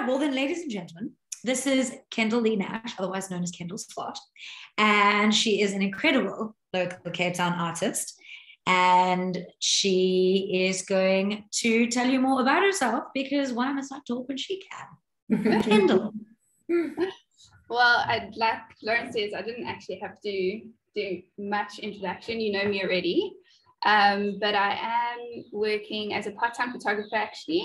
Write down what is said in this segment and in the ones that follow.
right. Well, then, ladies and gentlemen, this is Kendall-Leigh Nash, otherwise known as Kendall Spot. And she is an incredible local Cape Town artist. And she is going to tell you more about herself because why must I talk when she can? Kendall. Well, I'd like Lauren says I didn't actually have to do much introduction. You know me already. Um, but I am working as a part-time photographer actually,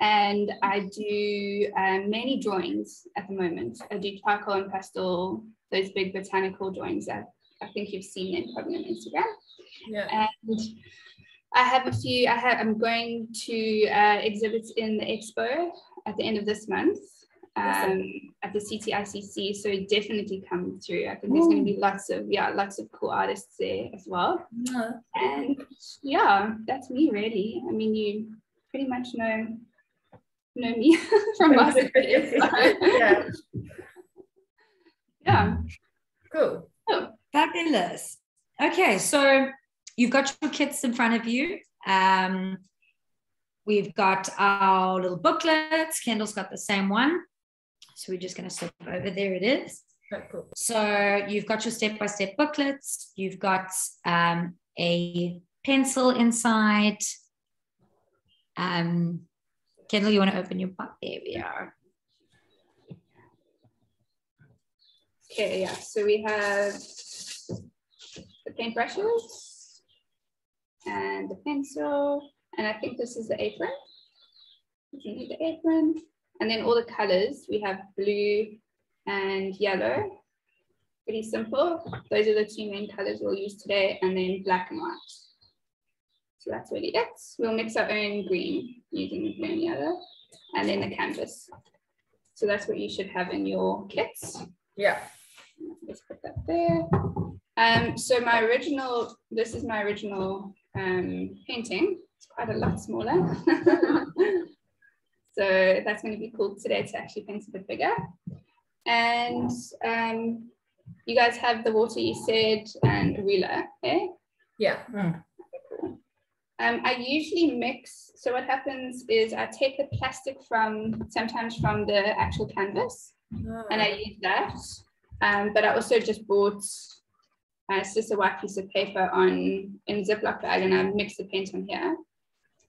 and I do um, many drawings at the moment. I do charcoal and pastel, those big botanical drawings that I think you've seen them probably on Instagram. Yeah. And I have a few. I have. I'm going to uh, exhibits in the expo at the end of this month um, at the CTICC. So definitely come through. I think there's going to be lots of yeah, lots of cool artists there as well. Yeah. And yeah, that's me really. I mean, you pretty much know know me from last year. so, yeah. yeah. Cool. Fabulous. Okay, so you've got your kits in front of you. Um, we've got our little booklets. Kendall's got the same one. So we're just going to slip over. There it is. Okay, cool. So you've got your step-by-step booklets. You've got um, a pencil inside. Um, Kendall, you want to open your book? There we are. Okay, yeah. So we have the paintbrushes and the pencil, and I think this is the apron. You need the apron, and then all the colors. We have blue and yellow. Pretty simple. Those are the two main colors we'll use today, and then black and white. So that's really it. gets. We'll mix our own green using the blue and yellow, and then the canvas. So that's what you should have in your kits. Yeah. Let's put that there. Um, so my original, this is my original um, painting. It's quite a lot smaller. so that's going to be cool today to actually paint a bit bigger. And um, you guys have the water you said and a ruler, okay? Yeah. Um, I usually mix, so what happens is I take the plastic from, sometimes from the actual canvas, and I use that. Um, but I also just bought uh, it's just a white piece of paper on in Ziploc bag, and I mix the paint on here.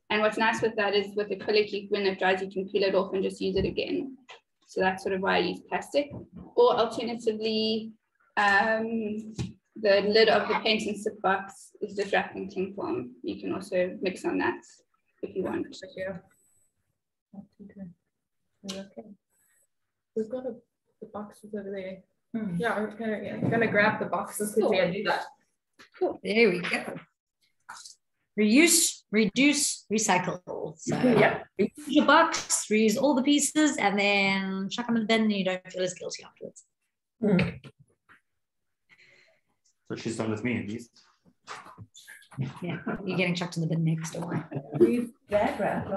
And what's nice with that is with acrylic, you, when it dries, you can peel it off and just use it again. So that's sort of why I use plastic. Or alternatively, um, the lid of the paint and sip box is just wrapped in cling film. You can also mix on that if you want. Yeah. Okay. We've got a, the boxes over there. Hmm. Yeah, I'm gonna, yeah, I'm gonna grab the boxes quickly and do that. Cool. There we go. Reuse, reduce, recycle. So Yeah. reuse your box, reuse all the pieces, and then chuck them in the bin, and you don't feel as guilty afterwards. So she's done with me at least. Yeah, you're getting chucked in the bin next. Don't worry. Leave that wrap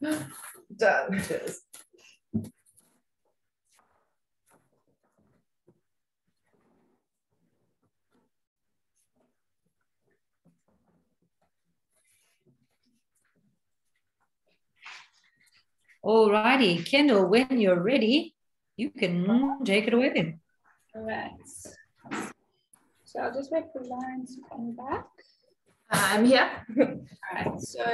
Done. Cheers. All righty, Kendall, when you're ready, you can take it away. All right. So I'll just wait for lines to come back. I'm here. All right, so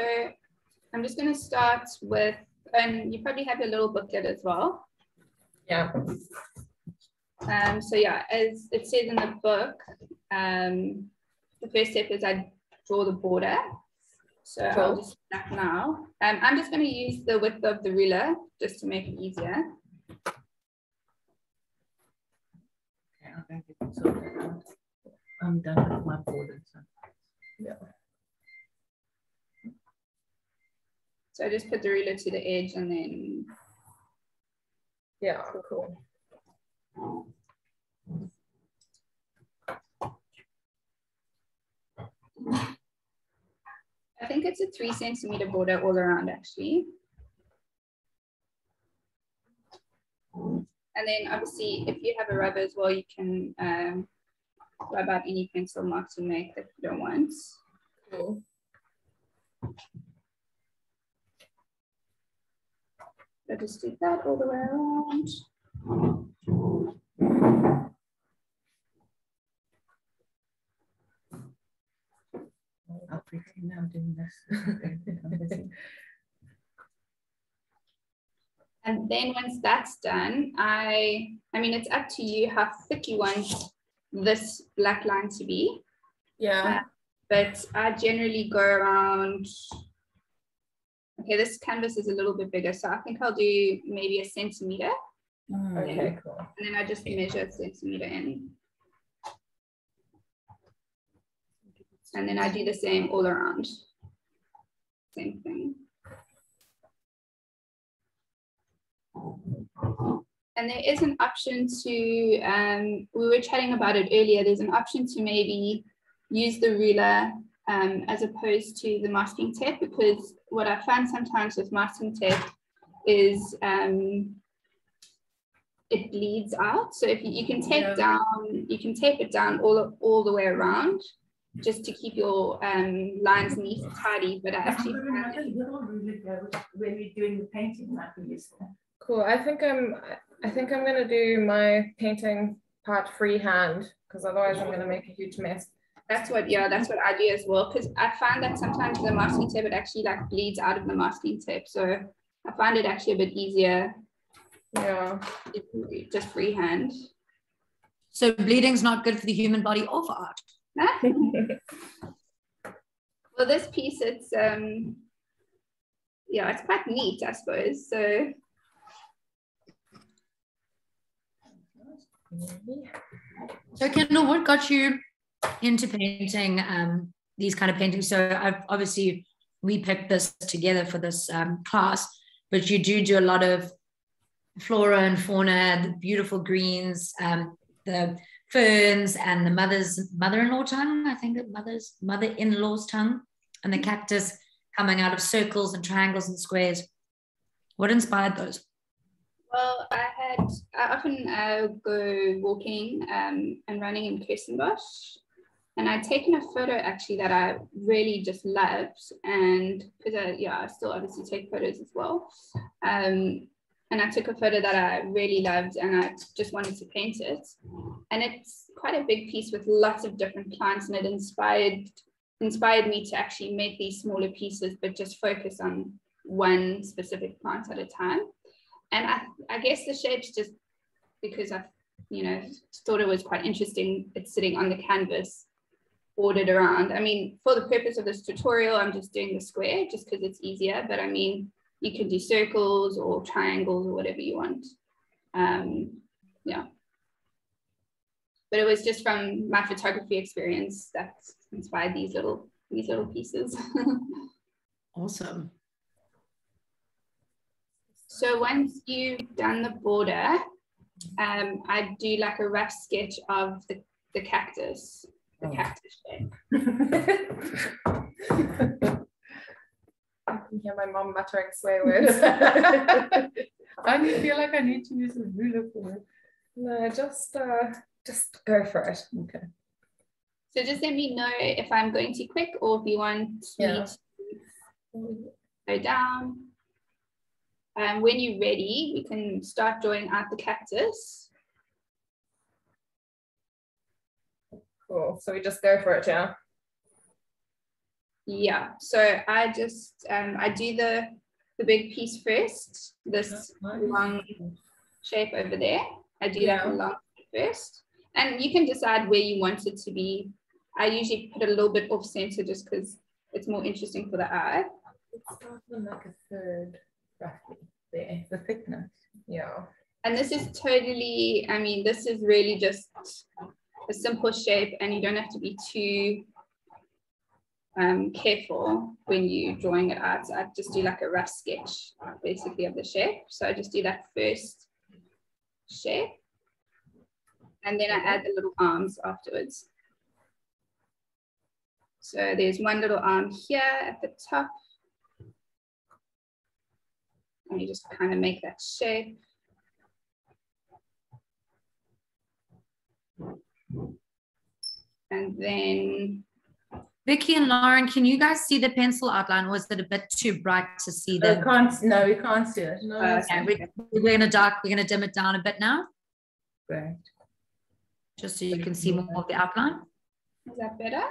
I'm just going to start with, and you probably have your little booklet as well. Yeah. Um, so yeah, as it says in the book, um, the first step is I draw the border. So I'll just do that now. Um, I'm just going to use the width of the ruler just to make it easier. Okay, I'm going to sort that out. I'm done with my border. So. So I just put the ruler to the edge and then Yeah, cool. I think it's a three centimeter border all around actually. And then obviously if you have a rubber as well, you can um, rub out any pencil marks you make that you don't want. Cool. So just do that all the way around. I'll pretend I'm doing this. And then once that's done, I, I mean, it's up to you how thick you want this black line to be. Yeah. Uh, but I generally go around, okay, this canvas is a little bit bigger. So I think I'll do maybe a centimeter. Mm, Okay, cool. And then I just measure a centimeter in. And then I do the same all around. Same thing. And there is an option to, um, we were chatting about it earlier, there's an option to maybe use the ruler um, as opposed to the masking tape because what I find sometimes with masking tape is um, it bleeds out. So if you, you can tape Yeah. down, you can tape it down all, all the way around just to keep your um, lines neat and tidy. But I actually find Another little ruler though, when you're doing the painting might be useful. Cool. I think I'm I think I'm gonna do my painting part freehand because otherwise I'm gonna make a huge mess. That's what, yeah, that's what I do as well. Because I find that sometimes the masking tape, it actually like bleeds out of the masking tape. So I find it actually a bit easier Yeah. if just freehand. So bleeding's not good for the human body or for art. well, this piece, it's, um, yeah, it's quite neat, I suppose. So So Kendall, what got you into painting um, these kind of paintings? So I've obviously we picked this together for this um, class, but you do do a lot of flora and fauna, the beautiful greens, um, the ferns, and the mother's mother-in-law tongue. I think the mother's mother-in-law's tongue, and the cactus coming out of circles and triangles and squares. What inspired those? Well, I had I often uh, go walking um, and running in Kirstenbosch, and I'd taken a photo actually that I really just loved, and because I yeah I still obviously take photos as well, um, and I took a photo that I really loved, and I just wanted to paint it, and it's quite a big piece with lots of different plants, and it inspired inspired me to actually make these smaller pieces, but just focus on one specific plant at a time and I, I guess the shapes just because I, you know, thought it was quite interesting. It's sitting on the canvas, ordered around. I mean, for the purpose of this tutorial, I'm just doing the square just because it's easier. But I mean, you can do circles or triangles or whatever you want. Um, yeah. But it was just from my photography experience that inspired these little these little pieces. Awesome. So once you've done the border, um, I do like a rough sketch of the, the cactus, the Oh. cactus shape. I can hear my mom muttering swear words. I do feel like I need to use a ruler for it. no, just uh just go for it. Okay. So just let me know if I'm going too quick or if you want Yeah. me to go down. Um, when you're ready, we can start drawing out the cactus. Cool. So we just go for it, yeah. Yeah, so I just, um, I do the, the big piece first, this long shape over there. I do that Yeah. long first. And you can decide where you want it to be. I usually put a little bit off center just because it's more interesting for the eye. It's like a third roughly there, the thickness. Yeah. And this is totally, I mean, this is really just a simple shape and you don't have to be too um, careful when you're drawing it out. So I just do like a rough sketch basically of the shape. So I just do that first shape. And then I add the little arms afterwards. So there's one little arm here at the top. And you just kind of make that shape. And then Vicky and Lauren, can you guys see the pencil outline? Was it a bit too bright to see I them? can't, no, we can't see it. No, Okay, we, we're gonna dark, we're gonna dim it down a bit now, great. just so you can see more of the outline. is that better?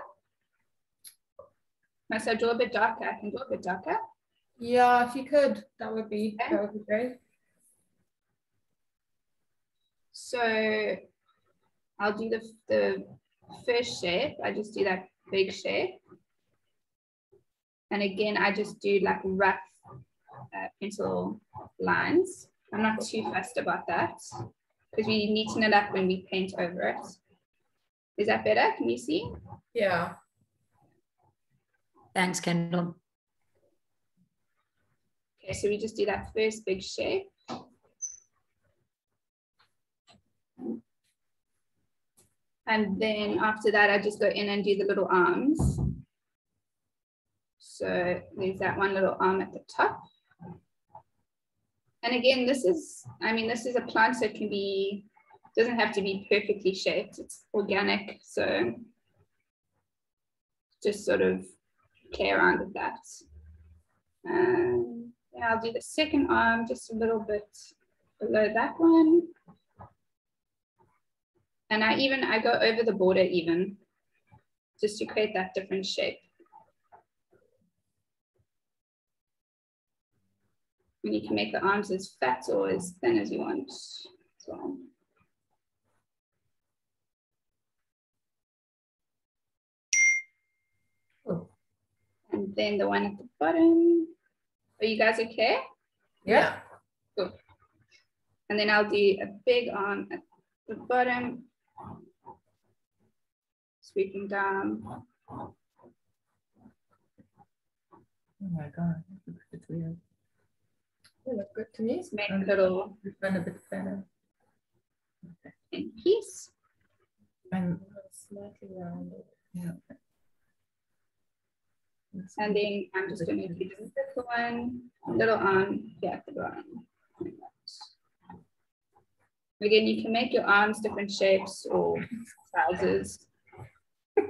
Must I draw a bit darker? I can draw a bit darker. Yeah, if you could, that would be Okay. that would be great. So I'll do the, the first shape. I just do that big shape. And again, I just do like rough uh, pencil lines. I'm not too fussed about that because we neaten it up when we paint over it. Is that better? Can you see? Yeah. Thanks, Kendall. Okay, so we just do that first big shape. And then after that, I just go in and do the little arms. So there's that one little arm at the top. And again, this is, I mean, this is a plant, so it can be, doesn't have to be perfectly shaped. It's organic, so just sort of play around with that. And I'll do the second arm just a little bit below that one. And I even, I go over the border even, just to create that different shape. And you can make the arms as fat or as thin as you want as well. Oh. And then the one at the bottom. Are you guys okay? Yeah. And then I'll do a big arm at the bottom. Sweeping down. Oh my God, it's weird. They look good to me. Make a little It's a bit better. in peace. And, Slightly rounded. yeah. And then I'm just going to do the little one, little arm yeah, the bottom. Again, you can make your arms different shapes or sizes.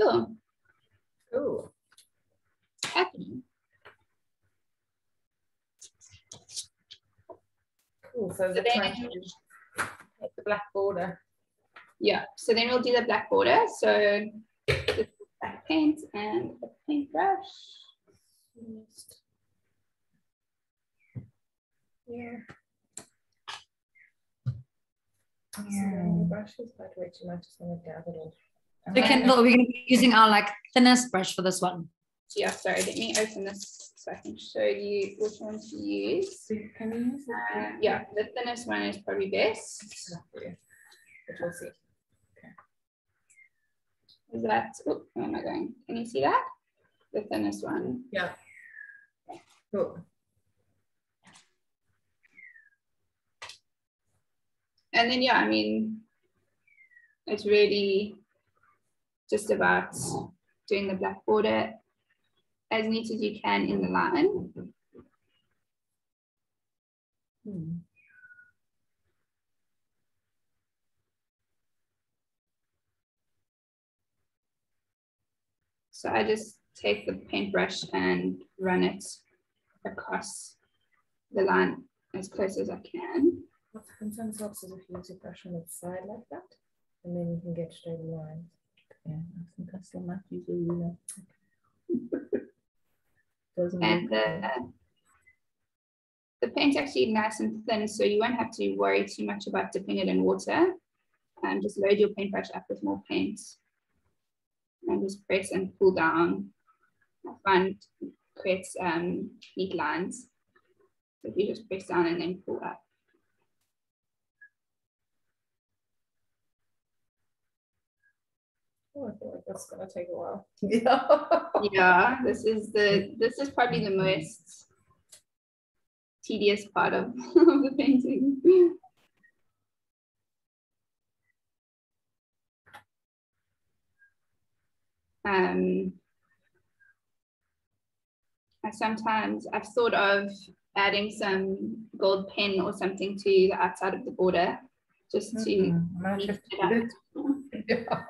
cool. Cool. Happy. Cool. So the then- trying to make the black border. Yeah, so then we'll do the black border. So black paint and a paintbrush. Yeah. Yeah. So brushes might way too much. Just want to dab it all. So Kendall, we're gonna be using our like thinnest brush for this one. Yeah, sorry, let me open this so I can show you which one to use. Can you use it? Uh, yeah, the thinnest one is probably best. But we'll see. Okay. Is that, oh, where am I going? Can you see that? The thinnest one. Yeah. Cool. And then, yeah, I mean, it's really just about doing the black border as neat as you can in the line. Hmm. So I just take the paintbrush and run it across the line as close as I can. Sometimes helps if you use a brush on its side like that, and then you can get straight lines. Yeah, I think I still might use a ruler. Doesn't And the, the paint's actually nice and thin, so you won't have to worry too much about dipping it in water. And just load your paintbrush up with more paint. And just press and pull down. I find it creates um, neat lines. So if you just press down and then pull up. I feel like that's gonna take a while. Yeah. Yeah, this is the this is probably the most tedious part of, of the painting. Um, I sometimes I've thought of adding some gold pen or something to the outside of the border just to might neat it up. Yeah.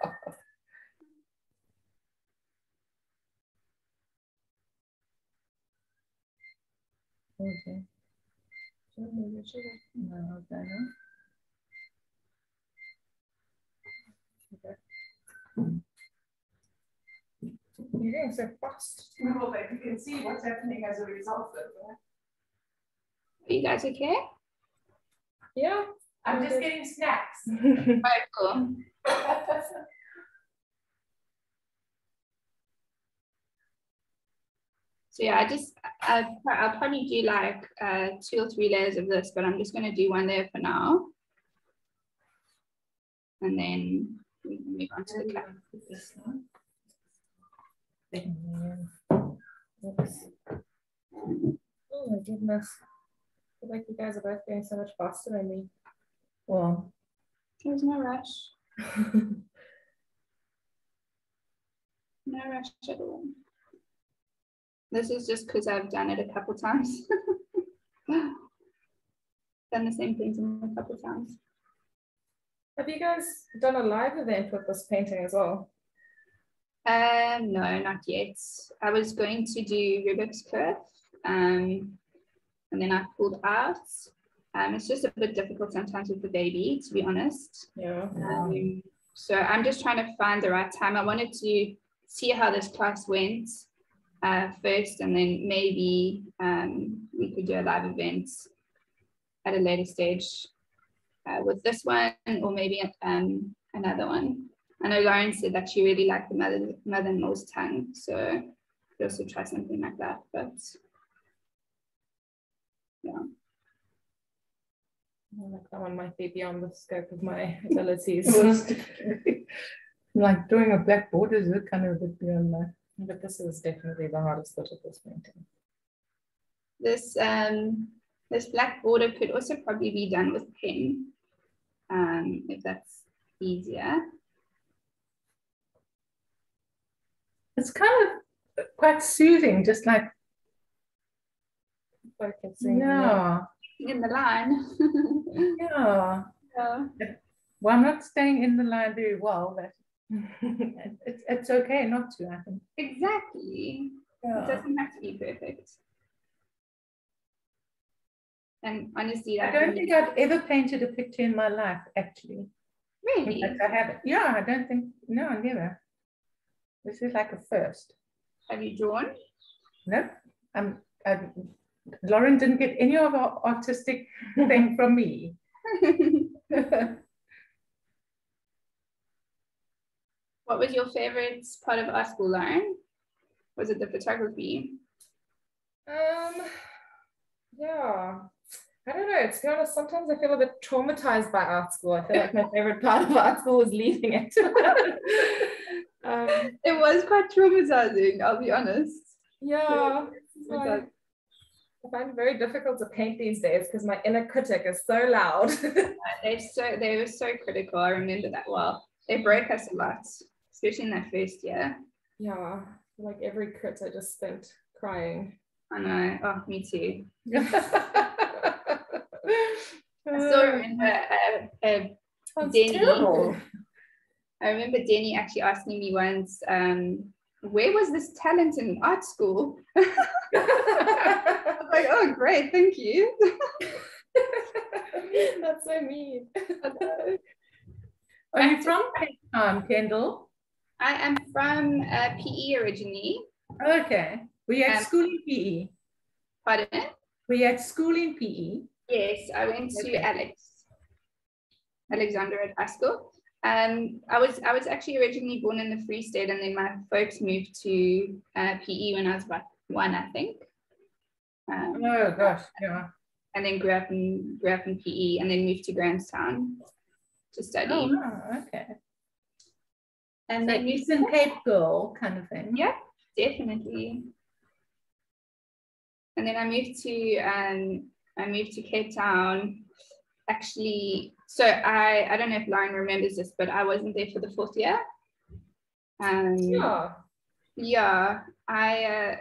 Okay. No, Dana. You're getting so fast. Well, but you can see what's happening as a result of that. Are you guys okay? Yeah. I'm just getting snacks. Very cool. So yeah, I just I, I'll probably do like uh, two or three layers of this, but I'm just going to do one layer for now, and then we can move on to the cap. This one. Oh my goodness. I feel like you guys are both going so much faster than me. Well, There's no rush, no rush at all. This is just because I've done it a couple times. done the same painting a couple times. Have you guys done a live event with this painting as well? Um, no, not yet. I was going to do Rubik's Curve, um, and then I pulled out. Um, it's just a bit difficult sometimes with the baby, to be honest. Yeah. Um, so I'm just trying to find the right time. I wanted to see how this class went uh, first, and then maybe um, we could do a live event at a later stage uh, with this one, or maybe um, another one. I know Lauren said that she really liked the mother mother-in-law's tongue, so we also try something like that. But yeah, Like that one might be beyond the scope of my abilities. like drawing a black border is a kind of a bit beyond that. But this is definitely the hardest bit of this painting. this um, this black border could also probably be done with pen, um, if that's easier. It's kind of quite soothing, just like, Focusing. yeah, In the line. yeah. yeah. Well, I'm not staying in the line very well, but it's, it's okay not to, I think. Exactly. It doesn't have to be perfect. And honestly, I don't think I've ever painted a picture in my life, actually. Really. fact, I haven't. Yeah, I don't think, no, never. This is like a first. Have you drawn? No, um, um, Lauren didn't get any of our artistic thing from me. what was your favorite part of art school, Lauren? Was it the photography? Um, yeah. I don't know. To be honest, sometimes I feel a bit traumatized by art school. I feel like my favorite part of art school was leaving it. um, It was quite traumatizing, I'll be honest. yeah. It I, find it very difficult to paint these days because my inner critic is so loud. They're so they were so critical. I remember that well. They broke us a lot, especially in that first year. yeah. Like every crit I just spent crying. I know. Oh, me too. I I still remember uh, uh, Denny. terrible. I remember Denny actually asking me once, um, where was this talent in art school? I was like, oh, great, thank you. That's so mean. Are you from Cape Town, Kendall? I am from uh, PE originally. Okay. We had Um, school in PE. Pardon? We had school in. PE. Yes, I went to Okay. Alex, Alexander at high school. Um, I was I was actually originally born in the Free State, and then my folks moved to uh, PE when I was about one, I think. Um, Oh gosh, yeah. and then grew up in grew up in PE, and then moved to Grahamstown to study. Oh, okay. And then Eastern Cape girl kind of thing. Yeah, definitely. And then I moved to um, I moved to Cape Town. Actually, so I I don't know if Lauren remembers this, but I wasn't there for the fourth year. Um, Yeah. yeah, I uh,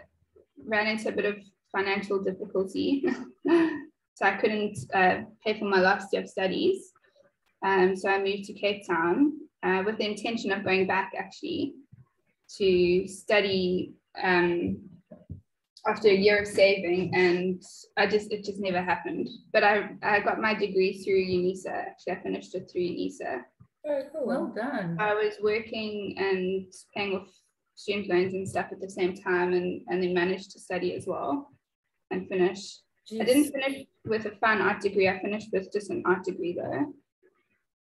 ran into a bit of financial difficulty. so I couldn't uh, pay for my last year of studies. Um, so I moved to Cape Town uh, with the intention of going back actually to study um, after a year of saving. And I just, it just never happened. But I, I got my degree through UNISA. Actually, I finished it through UNISA. Very cool. Well done. I was working and paying off student loans and stuff at the same time and, and then managed to study as well and finish. I didn't finish with a fine art degree. I finished with just an art degree though.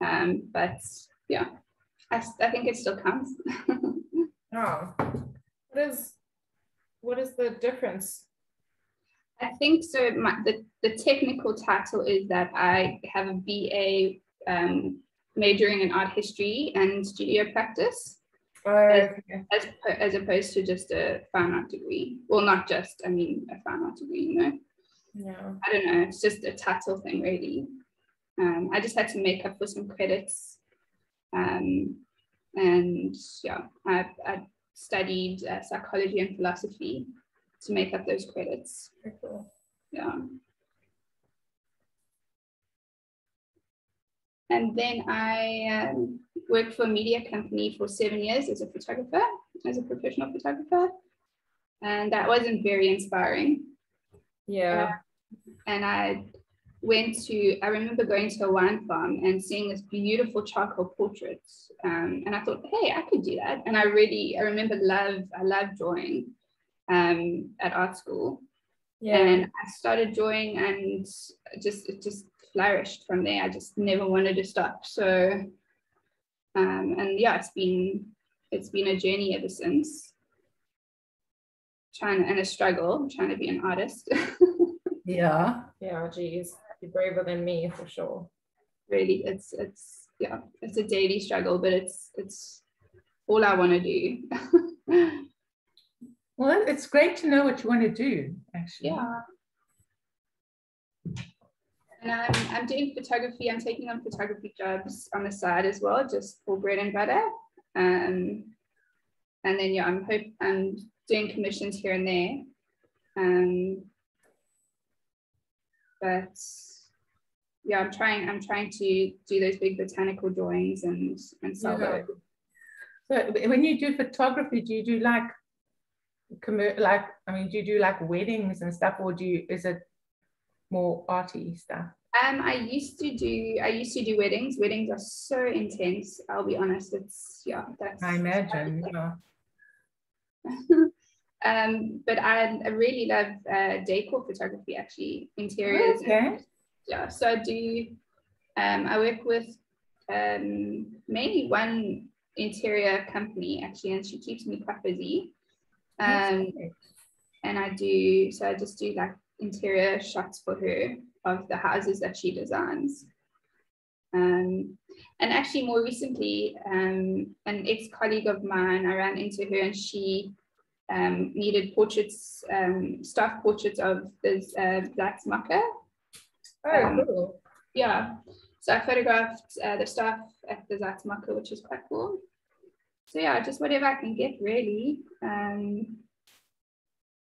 Um, but yeah, I, I think it still counts. Oh. What is what is the difference? I think so. My, the, the technical title is that I have a BA um, majoring in art history and studio practice. Oh, okay. as, as opposed to just a fine art degree. Well, not just, I mean, a fine art degree, you know. Yeah. I don't know, it's just a title thing, really. Um, I just had to make up for some credits. Um, and yeah, I, I studied uh, psychology and philosophy to make up those credits. Cool. Yeah. And then I um, worked for a media company for seven years as a photographer, as a professional photographer. And that wasn't very inspiring. Yeah. And I went to, I remember going to a wine farm and seeing this beautiful charcoal portrait. Um, and I thought, hey, I could do that. And I really, I remember love, I love drawing um, at art school Yeah. and I started drawing and just it just flourished from there. I just never wanted to stop. So um, and yeah, it's been it's been a journey ever since. Trying and a struggle trying to be an artist. Yeah. yeah, geez. You're braver than me for sure. really, it's it's yeah, it's a daily struggle, but it's it's all I want to do. Well, it's great to know what you want to do, actually. yeah. And I'm, I'm doing photography. I'm taking on photography jobs on the side as well, just for bread and butter. Um, and then yeah, I'm hope I'm doing commissions here and there. Um, but yeah, I'm trying. I'm trying to do those big botanical drawings and and sell Yeah. those. So when you do photography, do you do like, like, I mean, do you do like weddings and stuff, or do you, is it more arty stuff? Um, I used to do I used to do weddings. Weddings are so intense. I'll be honest. It's yeah, that's I imagine. Yeah. um, but I, I really love uh, decor photography actually, interiors. Okay. Yeah, so I do. Um, I work with um, mainly one interior company actually, and she keeps me quite busy. Um, and I do so I just do like interior shots for her of the houses that she designs. Um, and actually, more recently, um, an ex colleague of mine, I ran into her and she um, needed portraits, um, staff portraits of this uh, Black Smucker. Oh, Um, cool. Yeah. So I photographed uh, the staff at the Zatzmacher, which is quite cool. So yeah, just whatever I can get really. Um,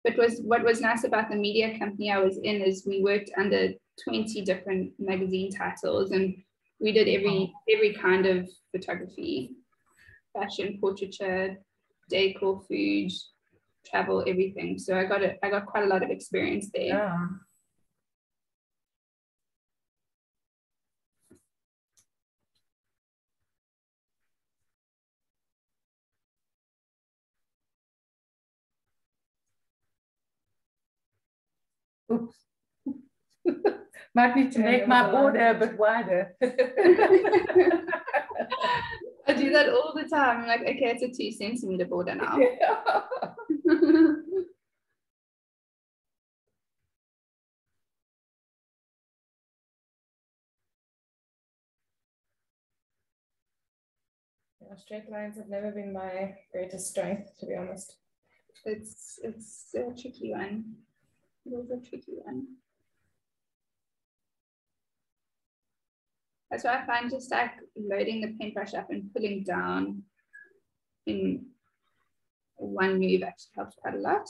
but was what was nice about the media company I was in is we worked under 20 different magazine titles and we did every every kind of photography, fashion, portraiture, decor, food, travel, everything. So I got it, I got quite a lot of experience there. Yeah. Oops. Might need to make my border a bit wider. I do that all the time. I'm like, okay, it's a two centimeter border now. Yeah, straight lines have never been my greatest strength, to be honest. it's it's a tricky one. It is a tricky one. That's why I find just like loading the paintbrush up and pulling down in one move actually helps quite a lot.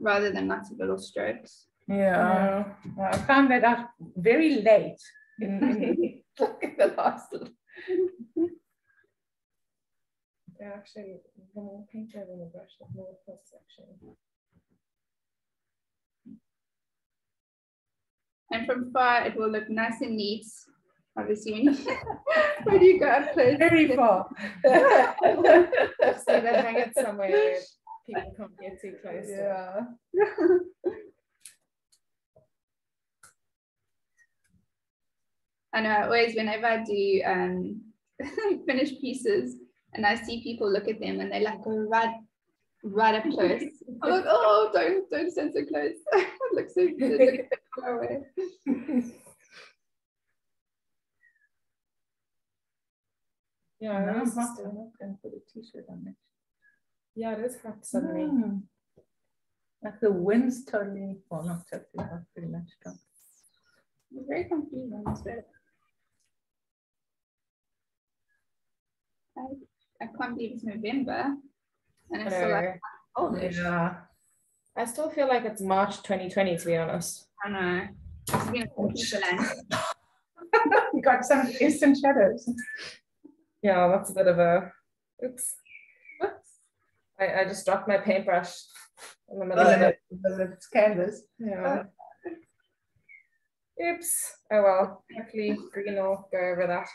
Rather than lots of little strokes. Yeah. Well, I found that out very late in, in, in the last. Yeah, actually, the more paint over the brush, the more cross section. And from far, it will look nice and neat. Obviously, when you, when you go up close. Very far. so they hang it somewhere where people can't get too close. to. Yeah. I know, I always, whenever I do um, finished pieces and I see people look at them and they're like go right, right up close. I'm like, oh, don't, don't stand so close. it looks so good. Look far away. Yeah, Now it I'm is hot, still- I'm not gonna put a t-shirt on it. yeah, it is hot suddenly. Mm. Like the wind's totally, well, not totally, but pretty much gone. It's very confusing. It's very- I, I can't believe it's November and I it's still like coldish. Yeah. I still feel like it's March 2020, to be honest. I know. It's been a beautiful. Got some eastern shadows. Yeah, that's a bit of a oops. Oops. I, I just dropped my paintbrush in the middle of oh, it. It's canvas. Yeah. Oh. Oops. Oh well. Hopefully green will go over that.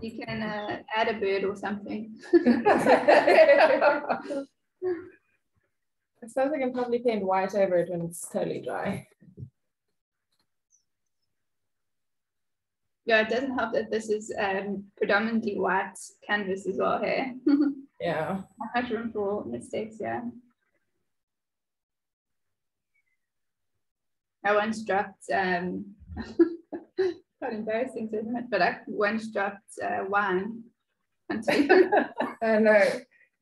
You can uh, add a bird or something. I suppose I can probably paint white over it when it's totally dry. Yeah, it doesn't help that this is um, predominantly white canvas as well here. Yeah. Not much room for mistakes, yeah. I once dropped, um, quite embarrassing to admit, but I once dropped uh, wine onto, I know.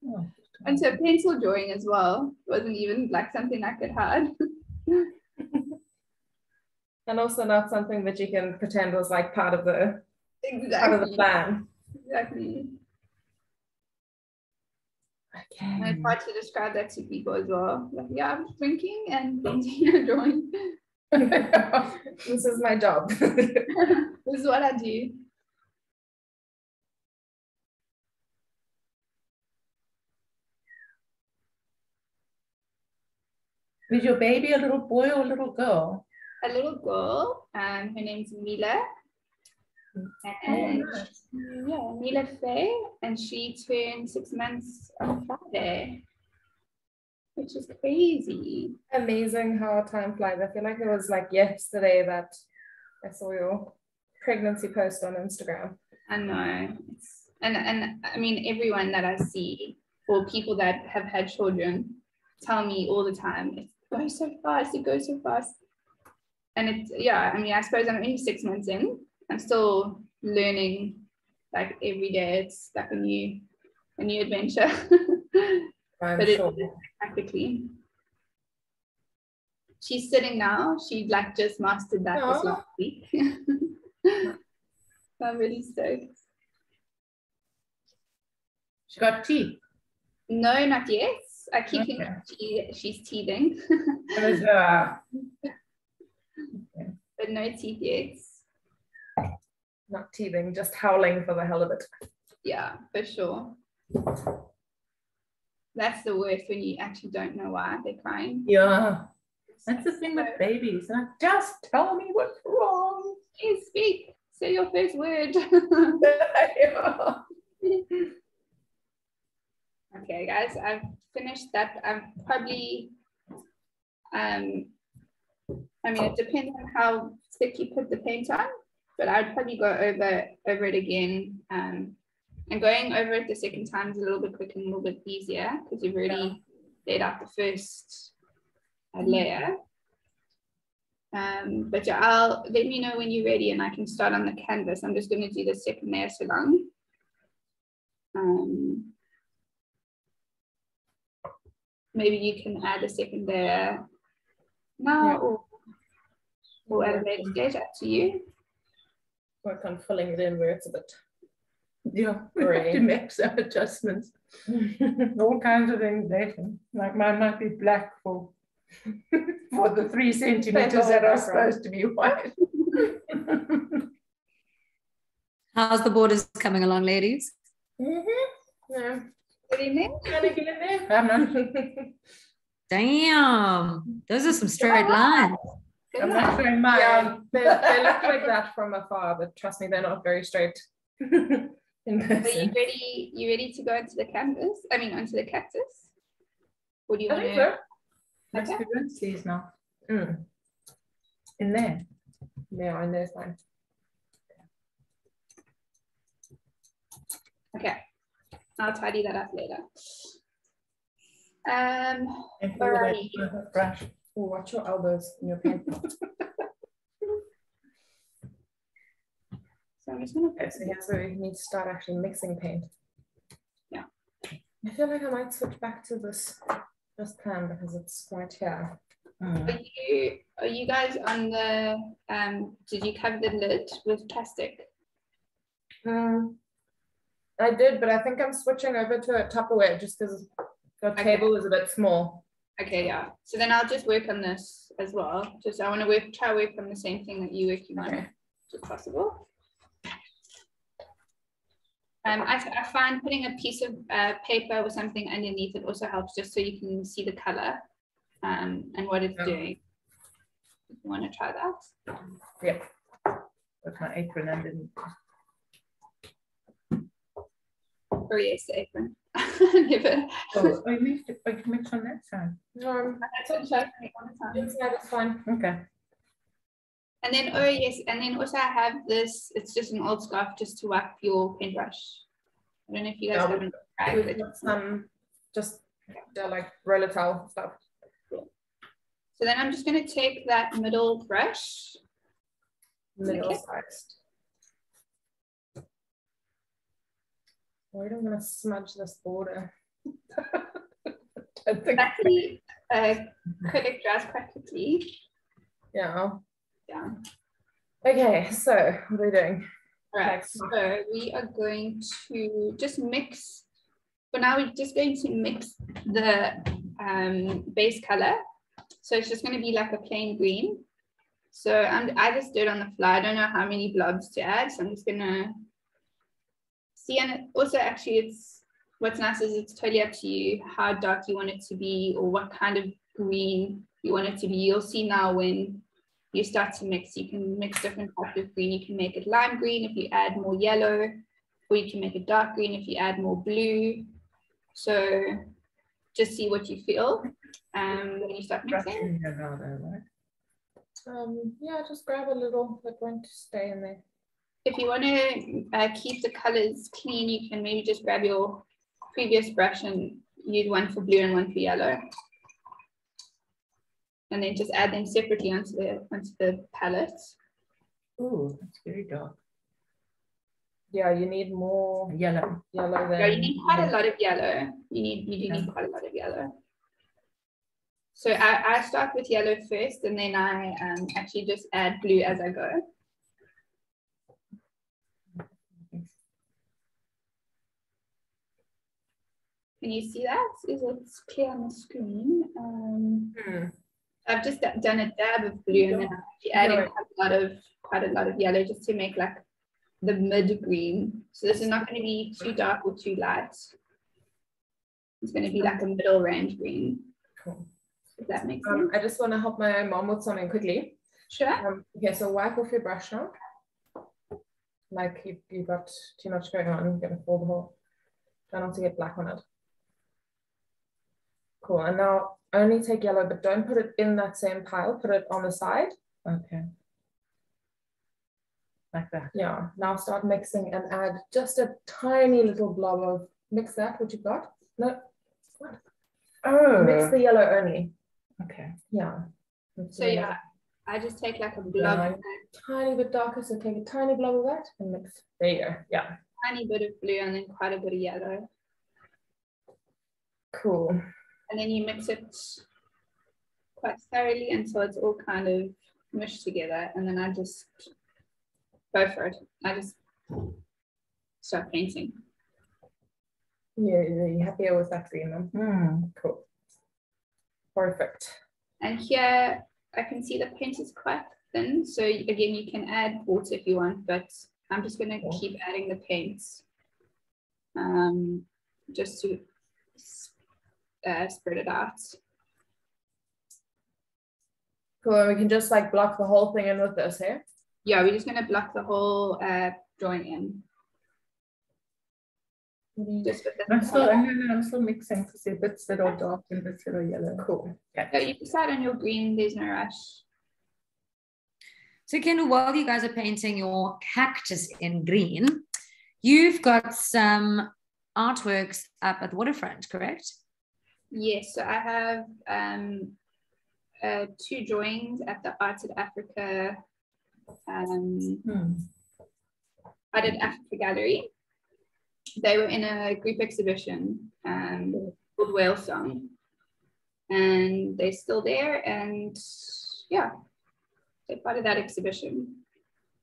Oh, onto a pencil drawing as well. It wasn't even like something I could hide. And also not something that you can pretend was like part of the part of the plan. Exactly. Okay. And I tried to describe that to people as well. Like, yeah, I'm drinking and painting a drawing. this is my job. this is what I do. Is your baby a little boy or a little girl? A little girl, um, her name's Mila. And yeah, Mila Faye, and she turned six months on Friday, which is crazy. Amazing how time flies. I feel like it was like yesterday that I saw your pregnancy post on Instagram. I know. It's, and and I mean everyone that I see or people that have had children tell me all the time, it goes so fast, it goes so fast. And it's yeah, I mean, I suppose I'm only six months in. I'm still learning like every day. It's like a new a new adventure. I'm But it- sure. Practically. She's sitting now. She like just mastered that this last week. I'm really stoked. She got teeth. No, not yet. I keep Okay. thinking she, she's teething, It was, uh, but no teeth yet. Not teething, just howling for the hell of it. Yeah, for sure. That's the worst when you actually don't know why they're crying. yeah. That's the thing with babies. Like, just tell me what's wrong. Please speak. Say your first word. Okay, guys, I've finished that. I've probably, um, I mean, it depends on how thick you put the paint on, but I'd probably go over over it again. Um, and going over it the second time is a little bit quicker and a little bit easier because you've already laid out the first uh, layer. Um, but yeah, I'll let me know when you're ready and I can start on the canvas. I'm just going to do the second layer so long. Um, maybe you can add a second layer now Yeah. or, or at a later stage, up to you. work on filling it in where it's a bit. Yeah, we have to make some adjustments. All kinds of things there. Like mine might be black for for the three centimeters that are supposed to be white. How's the borders coming along, ladies? Mm-hmm. Yeah. Good evening. Can I get in there? I'm not, Damn, those are some straight lines. I'm not showing mine. Yeah, they, they look like that from afar, but trust me, they're not very straight. In Are you ready? You ready to go into the canvas? I mean, onto the cactus? What do you I want think to? so. Let's Okay. do this, these now. Mm. In there. Yeah, and there's mine. Okay, I'll tidy that up later. Um, And you Alrighty. with a brush. Oh, watch your elbows in your pen. so I'm just gonna. Okay, so here's where we need to start actually mixing paint. Yeah. I feel like I might switch back to this this plan because it's right here. Mm. Are you are you guys on the um? Did you cover the lid with plastic? Mm, I did, but I think I'm switching over to a Tupperware just because the Okay. table is a bit small. Okay, yeah. So then I'll just work on this as well. Just I want to work try work on the same thing that you working on, Okay. if possible. Um, I, I find putting a piece of uh, paper or something underneath it also helps just so you can see the color um, and what it's Yeah. doing. If you want to try that. With my apron underneath. Oh yes, the apron. Never. Oh, I mixed it, I can mix on that side. Um, That's what I'm trying all the time. yeah, that's fine. Okay. And then, oh yes, and then also I have this, it's just an old scarf just to wipe your paintbrush. I don't know if you guys Yeah, have we- an rag, We've but- got some just they're like roller towel stuff. So then I'm just gonna take that middle brush. Middle sized. Why don't want to smudge this border? I Actually, uh, acrylic dries quite quickly. yeah. Yeah. Okay, so what are we doing? All right, Next. so we are going to just mix. For now, we're just going to mix the um, base color. So it's just going to be like a plain green. So I'm, I just do it on the fly. I don't know how many blobs to add. So I'm just going to see. And also, actually, it's what's nice is it's totally up to you how dark you want it to be or what kind of green you want it to be. You'll see now when you start to mix. You can mix different types of green. You can make it lime green if you add more yellow, or you can make it dark green if you add more blue. So just see what you feel um, when you start mixing. in here now though, right? Um, yeah, just grab a little that won't stay in there. If you want to uh, keep the colors clean, you can maybe just grab your previous brush and use one for blue and one for yellow. And then just add them separately onto the onto the palette. Oh, that's very dark. Yeah, you need more Yellow. yellow than. Yeah, you need quite a lot of yellow. You need you do Yeah. need quite a lot of yellow. So I, I start with yellow first and then I um, actually just add blue as I go. Can you see that? Is it clear on the screen? Um, Hmm. I've just done a dab of blue and then I'm adding quite a lot of quite a lot of yellow just to make like the mid green. So this is not going to be too dark or too light. It's going to be like a middle range green. Cool. If that makes Um, sense. I just want to help my mom with something quickly. Sure. Um, okay, so wipe off your brush now. Like you, you've got too much going on, you're gonna fall the whole. Try not to get black on it. Cool, and now only take yellow, but don't put it in that same pile, put it on the side. Okay. Like that. Yeah, now start mixing and add just a tiny little blob of, mix that, what you've got. No, what? Oh. mix the yellow only, Okay. yeah. Mix So the yeah, I just take like a blob, Yeah. Tiny bit darker, so take a tiny blob of that and mix. There you go, yeah, tiny bit of blue and then quite a bit of yellow. cool. And then you mix it quite thoroughly until it's all kind of mushed together. And then I just go for it. I just start painting. Yeah, yeah, you happier with that green one? Hmm, cool. Perfect. And here I can see the paint is quite thin. So again, you can add water if you want, but I'm just gonna keep adding the paints um, just to uh, spread it out. Cool, and we can just like block the whole thing in with this here. Yeah, we're just gonna block the whole uh, drawing in. Just with I'm still, no, no, I'm still mixing to see bits that are dark and bits that are yellow. Cool. Yeah, you decide on your green, there's no rush. So, Kendall, while you guys are painting your cactus in green, you've got some artworks up at the waterfront, correct? Yes, so I have um, uh, two drawings at the Arts of Africa, um, Hmm. Art at Africa Gallery. They were in a group exhibition um, called Whale Song, and they're still there. And yeah, they're part of that exhibition.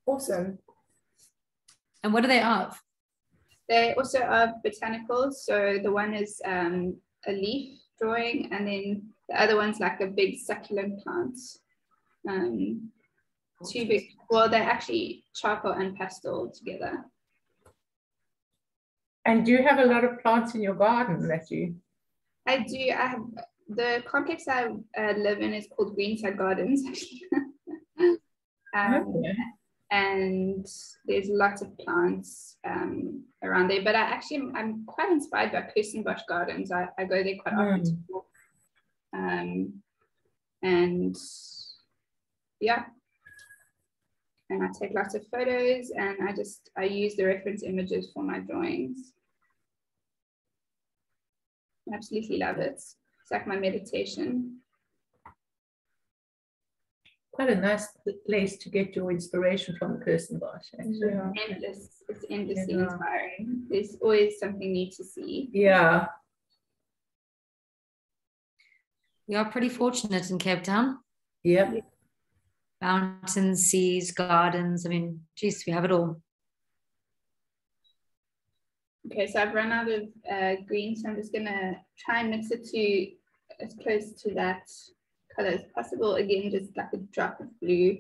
Awesome. And what are they of? They also are botanicals. So the one is um, a leaf drawing, and then the other one's like a big succulent plant. Um, two big, well, they're actually charcoal and pastel together. And do you have a lot of plants in your garden that you? I do. I have the complex I uh, live in is called Greenside Gardens, actually. um, Okay. And there's lots of plants um, around there. But I actually I'm quite inspired by Kirstenbosch Gardens. I, I go there quite often. to walk. Um, and yeah, and I take lots of photos, and I just I use the reference images for my drawings. I absolutely love it. It's like my meditation. Quite a nice place to get your inspiration from, Kirstenbosch. Actually. Yeah. endless. It's endlessly Yeah. inspiring. There's always something new to see. Yeah. We are pretty fortunate in Cape Town. Yep. Mountains, seas, gardens. I mean, geez, we have it all. Okay, so I've run out of uh, green, so I'm just gonna try and mix it to as close to that color as possible. Again, just like a drop of blue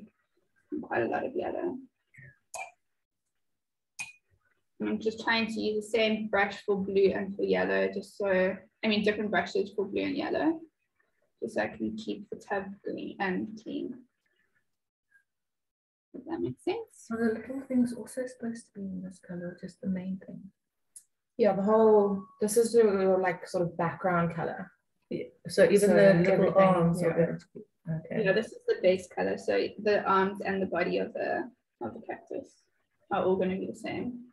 and quite a lot of yellow. And I'm just trying to use the same brush for blue and for yellow, just so, I mean, different brushes for blue and yellow, just so I can keep the tub green and clean. Does that make sense? So the little things also supposed to be in this color, just the main thing. Yeah, the whole, this is your like sort of background color. Yeah. So even So the little arms are yeah. going to be okay. Yeah, this is the base color. So the arms and the body of the of the cactus are all going to be the same.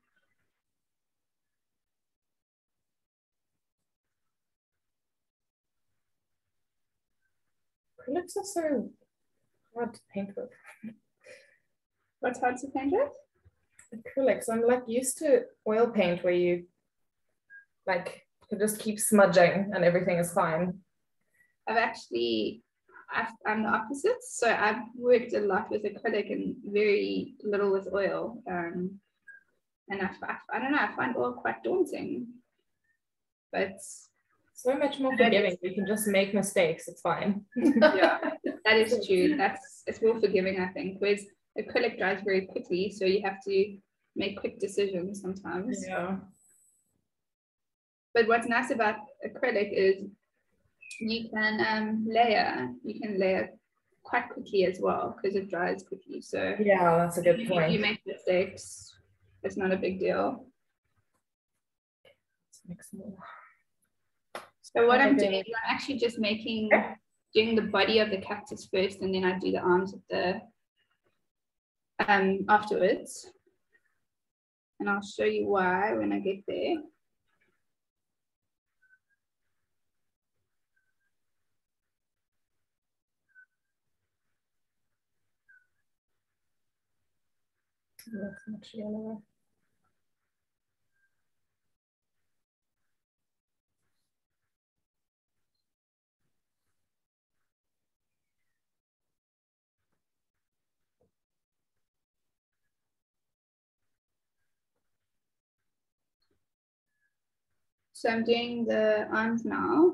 Acrylics are so hard to paint with. What's hard to paint with? Acrylics, I'm like used to oil paint where you like can just keep smudging and everything is fine. I've actually, I've, I'm the opposite. So I've worked a lot with acrylic and very little with oil. Um, and I, I, I don't know, I find oil quite daunting. But So much more forgiving. You can just make mistakes. It's fine. yeah, that is true. That's it's more forgiving, I think. Whereas acrylic dries very quickly, so you have to make quick decisions sometimes. Yeah. But what's nice about acrylic is you can um, layer. You can layer quite quickly as well because it dries quickly. So Yeah, that's a good you point. You make mistakes, it's not a big deal. Let's mix more. So what I'm doing is I'm actually just making doing the body of the cactus first, and then I do the arms of the um afterwards. And I'll show you why when I get there. that's. So I'm doing the arms now.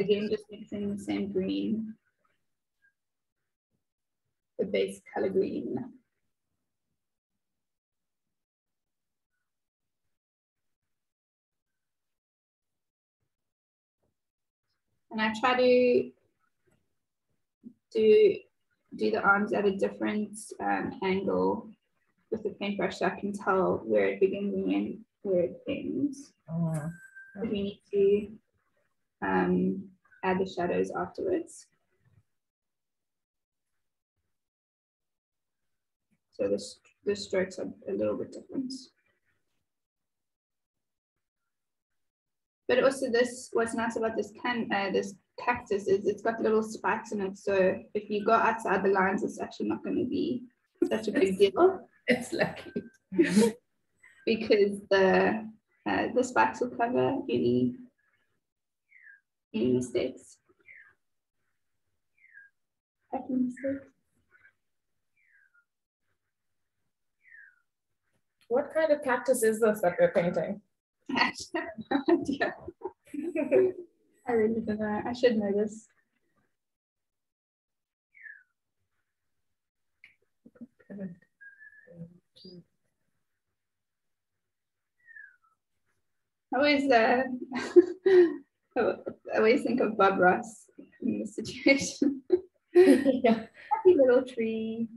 Again, just mixing the same green the base color green. And I try to do do the arms at a different um, angle with the paintbrush so I can tell where it begins and where it ends. Oh, But we need to um, add the shadows afterwards. So the, st- the strokes are a little bit different. But also this, what's nice about this can, uh, this cactus is it's got little spikes in it. So if you go outside the lines, it's actually not going to be such a big deal it's lucky. because the uh, the spikes will cover any any mistakes. Typing mistakes. What kind of cactus is this that we're painting? I have no idea. I really don't know. I should know this. I always, uh, I always think of Bob Ross in this situation. yeah. Happy little tree.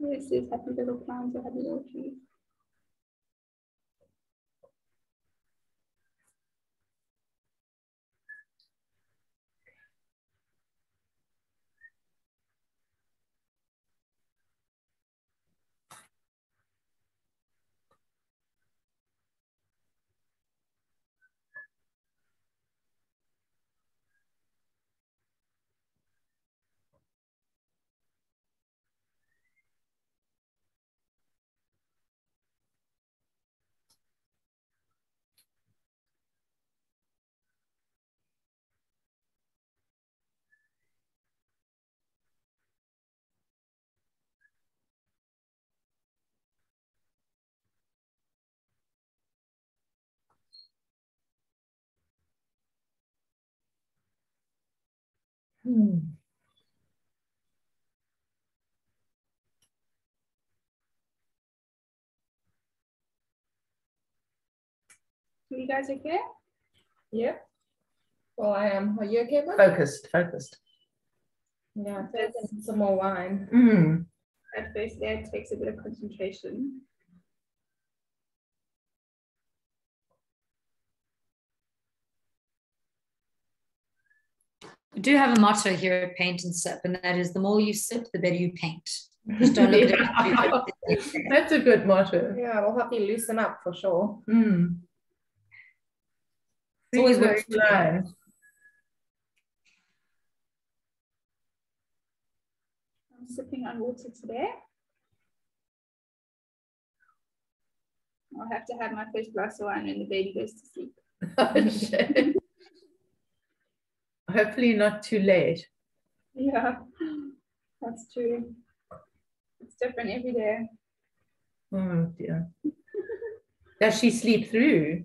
Always says happy little plants or happy little trees. Hmm. You guys okay? Yeah. Well, I am. Are you okay? Focused, focused. Yeah, some more wine. Mm. At first it takes a bit of concentration. We do have a motto here at Paint and Sip, and that is the more you sip, the better you paint. Just don't look at it. That's a good motto. Yeah, we'll help you loosen up for sure. Mm. It's always Very works nice. I'm sipping on water today. I'll have to have my first glass of wine when the baby goes to sleep. Oh, shit. Hopefully not too late. Yeah, that's true. It's different every day. Oh dear. Does she sleep through?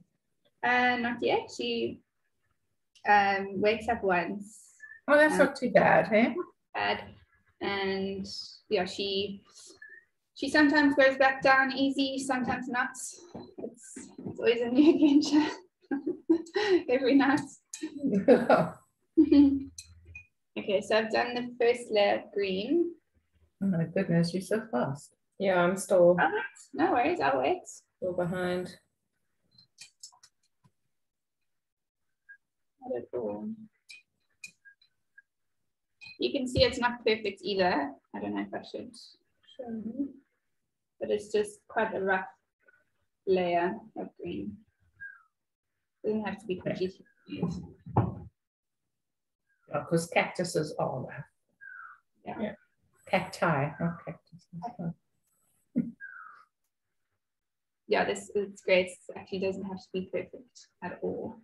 Uh, not yet. She um, wakes up once, Oh, that's not too bad, hey? bad, and yeah, she she sometimes goes back down easy, sometimes not. It's it's always a new adventure every night. okay, so I've done the first layer of green. Oh my goodness, you're so fast. Yeah, I'm still, I'll. No worries, I'll wait. still behind. Not at all. You can see it's not perfect either. I don't know if I should show you, but it's just quite a rough layer of green. Doesn't have to be completely because cactuses are that. Yeah. yeah. Cacti, not cactus. Okay. yeah, this it's great. It actually doesn't have to be perfect at all.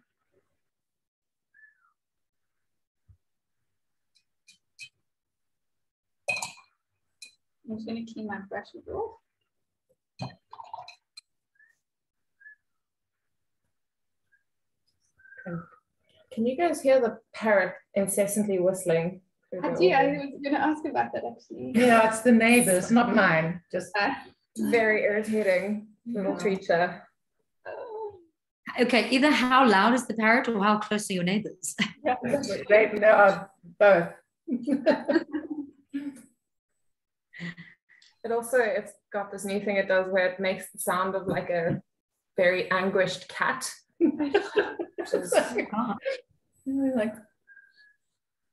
I'm just going to clean my brushes off. Okay. Can you guys hear the parrot incessantly whistling? through I do. I was going to ask about that actually. Yeah, it's the neighbors, not mine. Just Uh, Very irritating little Yeah. creature. Okay, either how loud is the parrot or how close are your neighbors? they no, uh, both. It also it's got this new thing it does where it makes the sound of like a very anguished cat. Which is like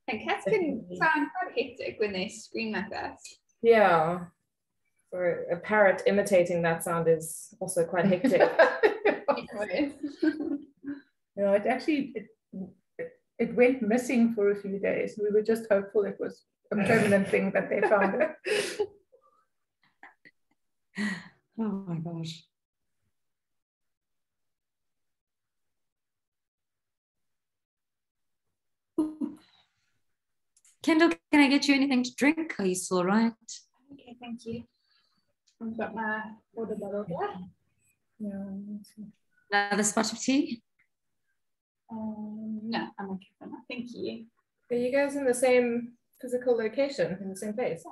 and cats can sound quite hectic when they scream like that. yeah. For a parrot imitating that sound is also quite hectic. No, it actually it, it, it went missing for a few days. We were just hopeful it was a permanent thing that they found it. Oh my gosh. Kendall, can I get you anything to drink? Are you still all right? okay, thank you. I've got my water bottle here. Another spot of tea? Um, no, I'm okay for now. Thank you. Are you guys in the same physical location in the same place?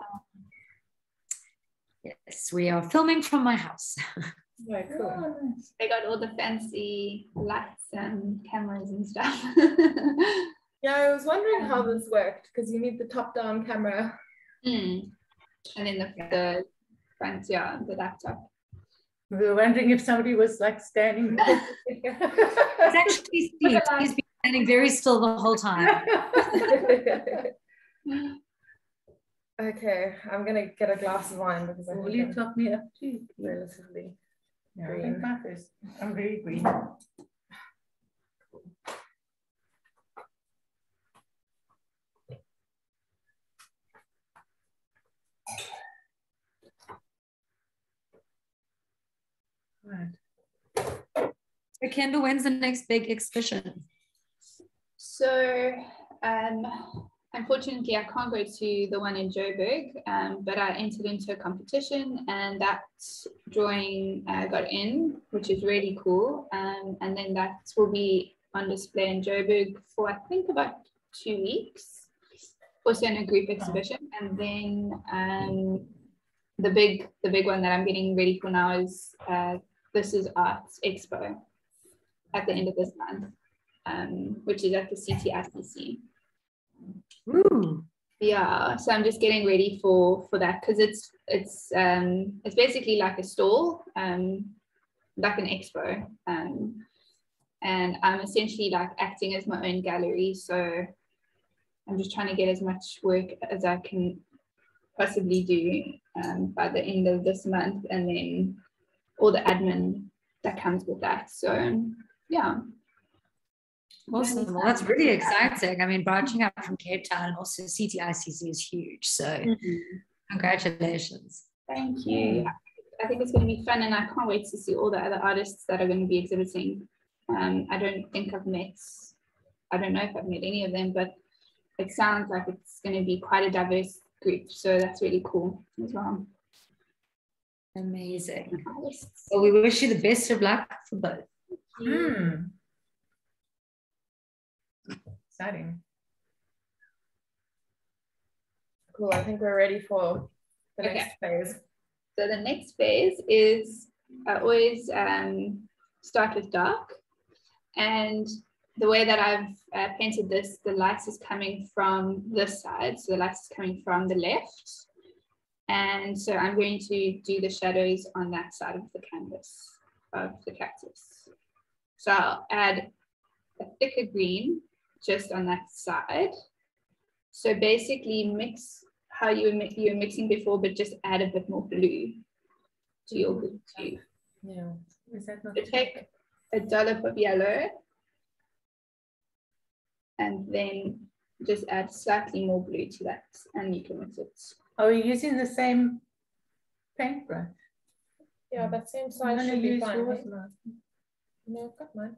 Yes, we are filming from my house. Yeah, cool. They got all the fancy lights and cameras and stuff. Yeah, I was wondering how this worked because you need the top-down camera. Mm. And then the, the front, yeah, the laptop. We were wondering if somebody was like standing. It's actually Steve. He's been standing very still the whole time. okay, I'm gonna get a glass of wine because I Will you I'm top me up too? relatively. Yeah, I think my. I'm very green. Right. So Kendall, when's the next big exhibition? So, um, unfortunately, I can't go to the one in Joburg, um, but I entered into a competition and that drawing uh, got in, which is really cool. Um, and then that will be on display in Joburg for, I think, about two weeks, also in a group exhibition. And then um, the big the big one that I'm getting ready for now is uh, This is Arts Expo at the end of this month um, which is at the CTICC. Ooh. Yeah, so I'm just getting ready for for that because it's it's um, it's basically like a stall, um, like an expo, um, and I'm essentially like acting as my own gallery. So I'm just trying to get as much work as I can possibly do um, by the end of this month, and then all the admin that comes with that. So yeah. Awesome. Well, that's really exciting. I mean, branching out from Cape Town and also CTICC is huge. So, congratulations. Thank you. I think it's going to be fun, and I can't wait to see all the other artists that are going to be exhibiting. Um, I don't think I've met, I don't know if I've met any of them, but it sounds like it's going to be quite a diverse group. So that's really cool as well. Amazing. Well, we wish you the best of luck for both. Hmm. Exciting. Cool. I think we're ready for the Okay. next phase. So the next phase is I always um, start with dark. And the way that I've uh, painted this, the light is coming from this side. So the light is coming from the left. And so I'm going to do the shadows on that side of the canvas of the cactus. So I'll add a thicker green just on that side. So basically mix how you were, mi- you were mixing before, but just add a bit more blue to your blue too. Yeah. Is that not? So take a dollop of yellow and then just add slightly more blue to that and you can mix it. Oh, Are we using the same paintbrush? Yeah, that same I'm size gonna should be use fine. Yours right? now. No, I've got mine.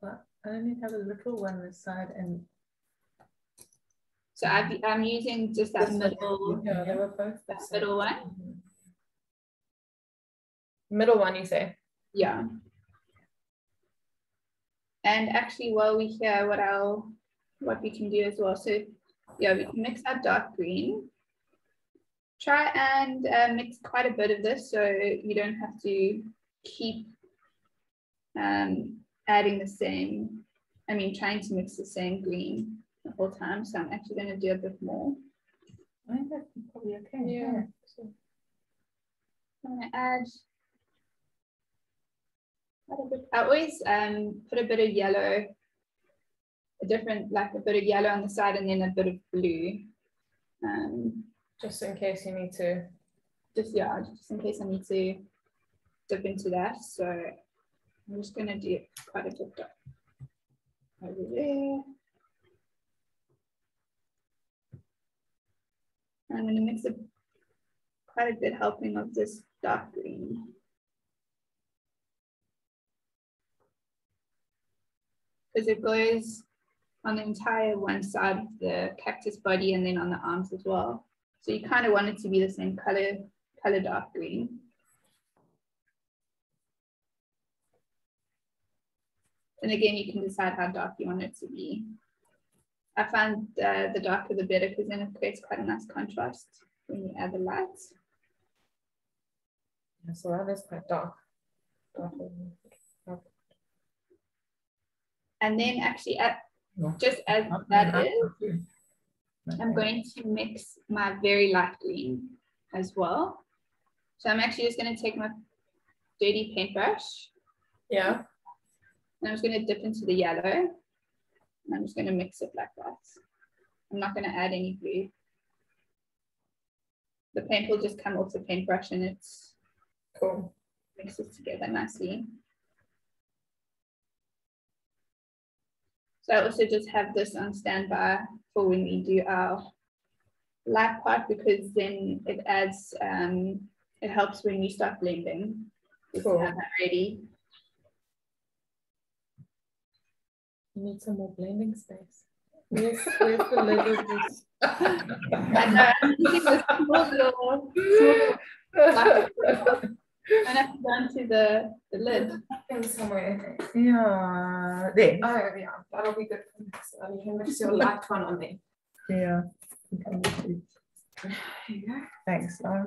But I only have a little one this side and So I've, I'm using just that middle, Yeah, they were both that middle one. Middle one, you say? Yeah. and actually, while we hear what I'll, what we can do as well. So yeah, we can mix our dark green. Try and uh, mix quite a bit of this so you don't have to keep um, adding the same, I mean, trying to mix the same green the whole time. So I'm actually going to do a bit more. I think that's probably okay. Yeah. I'm going to add quite a bit. I always um, put a bit of yellow, a different, like a bit of yellow on the side and then a bit of blue. Um, Just in case you need to. just, yeah, just in case I need to dip into that. So I'm just going to do quite a bit over there. I'm going to mix a quite a bit helping of this dark green. Because it goes on the entire one side of the cactus body and then on the arms as well. So you kind of want it to be the same color, color dark green. And again, you can decide how dark you want it to be. I find uh, the darker the better because then it creates quite a nice contrast when you add the lights. Yeah, so that is quite dark. dark. And then actually, at, Yeah. just as that is, I'm going to mix my very light green as well. So I'm actually just going to take my dirty paintbrush Yeah. And I'm just going to dip into the yellow. And I'm just going to mix it like that. I'm not going to add any blue. The paint will just come off the paintbrush and it's Cool. mixes together nicely. So I also just have this on standby for when we do our light part because then it adds, um, it helps when you start blending. Cool. have that ready. You need some more blending space. Where's, where's the lid of this? I know, I'm thinking this small little, small light. And I have to the, the lid. In somewhere. Yeah, there. Oh, yeah, that'll be good. for next time. You can mix your light one on there. Yeah. There you go. Thanks, Laura.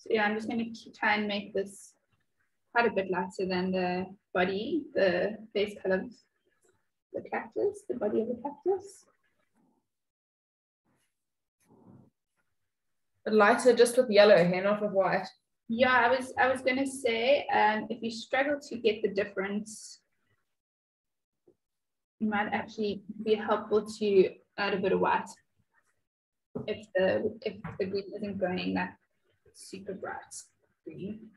So yeah, I'm just going to try and make this quite a bit lighter than the body, the base color of the cactus, the body of the cactus. But lighter just with yellow here, not with white. Yeah, I was I was gonna say, um, if you struggle to get the difference, it might actually be helpful to add a bit of white if the if the green isn't going that super bright green.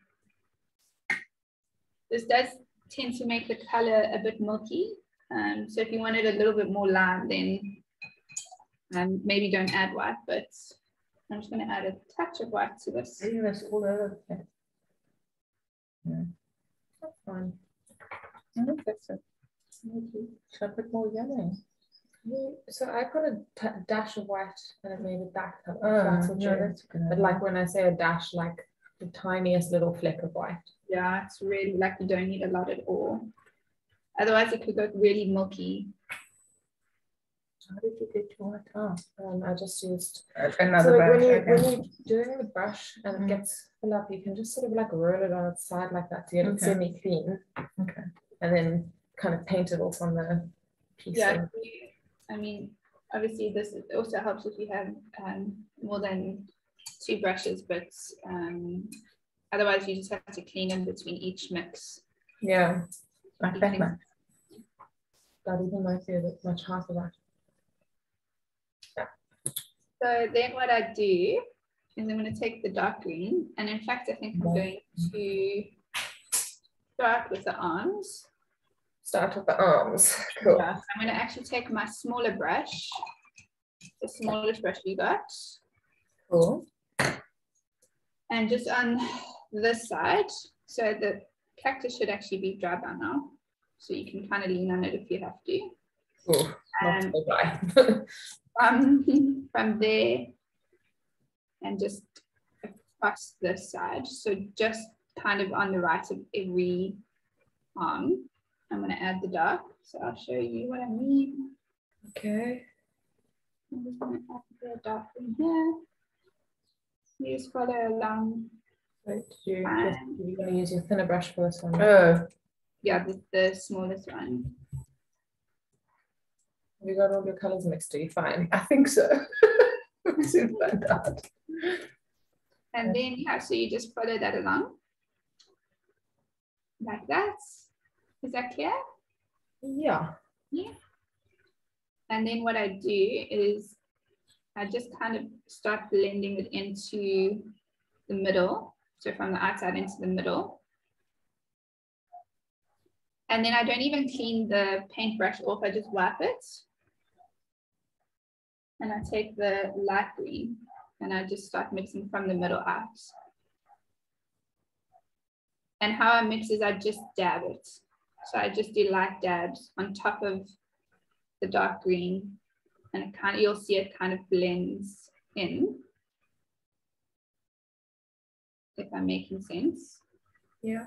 This does tend to make the color a bit milky. Um, so if you wanted a little bit more lime, then um, maybe don't add white, but I'm just going to add a touch of white to this. Yeah, that's all over place. That's fine. I think that's it. Should I put more yellow? Yeah, So I put a t- dash of white and it made it that color. Oh, That's what yeah, you're- But like when I say a dash, like the tiniest little flick of white. Yeah, it's really like you don't need a lot at all. Otherwise, it could go really milky. How did you get your white? Oh, Um, I just used another so brush. when you okay. when you're doing the brush and Mm. it gets full up, you can just sort of like roll it on its side like that to get it Okay. semi clean. Okay. And then kind of paint it off on the piece. Yeah, and- you- I mean, obviously, this also helps if you have um, more than two brushes, but um, otherwise, you just have to clean in between each mix. yeah. Like that much. That even might be a bit much of that. So then what I do is I'm going to take the dark green, and in fact, I think I'm going to start with the arms. Start with the arms. Cool. Yeah, I'm going to actually take my smaller brush, the smallest brush you got, Cool. and just on this side, so the cactus should actually be dry by now. So you can kind of lean on it if you have to. Cool. not Um, so dry. from, from there, and just across this side. So just kind of on the right of every arm. I'm going to add the dark. So I'll show you what I mean. Okay. I'm just going to add the dark in here. You just follow along. Right, you, Fine. you're going to use your thinner brush for this one. Oh, Yeah, the, the smallest one. Have you got all your colors mixed? Are you fine? I think so. we soon find out. And then, yeah, so you just follow that along. Like that. Is that clear? Yeah. Yeah. And then what I do is I just kind of start blending it into the middle. So from the outside into the middle. And then I don't even clean the paintbrush off, I just wipe it. And I take the light green and I just start mixing from the middle out. And how I mix is I just dab it. So I just do light dabs on top of the dark green and it kind of, you'll see it kind of blends in. If I'm making sense. Yeah.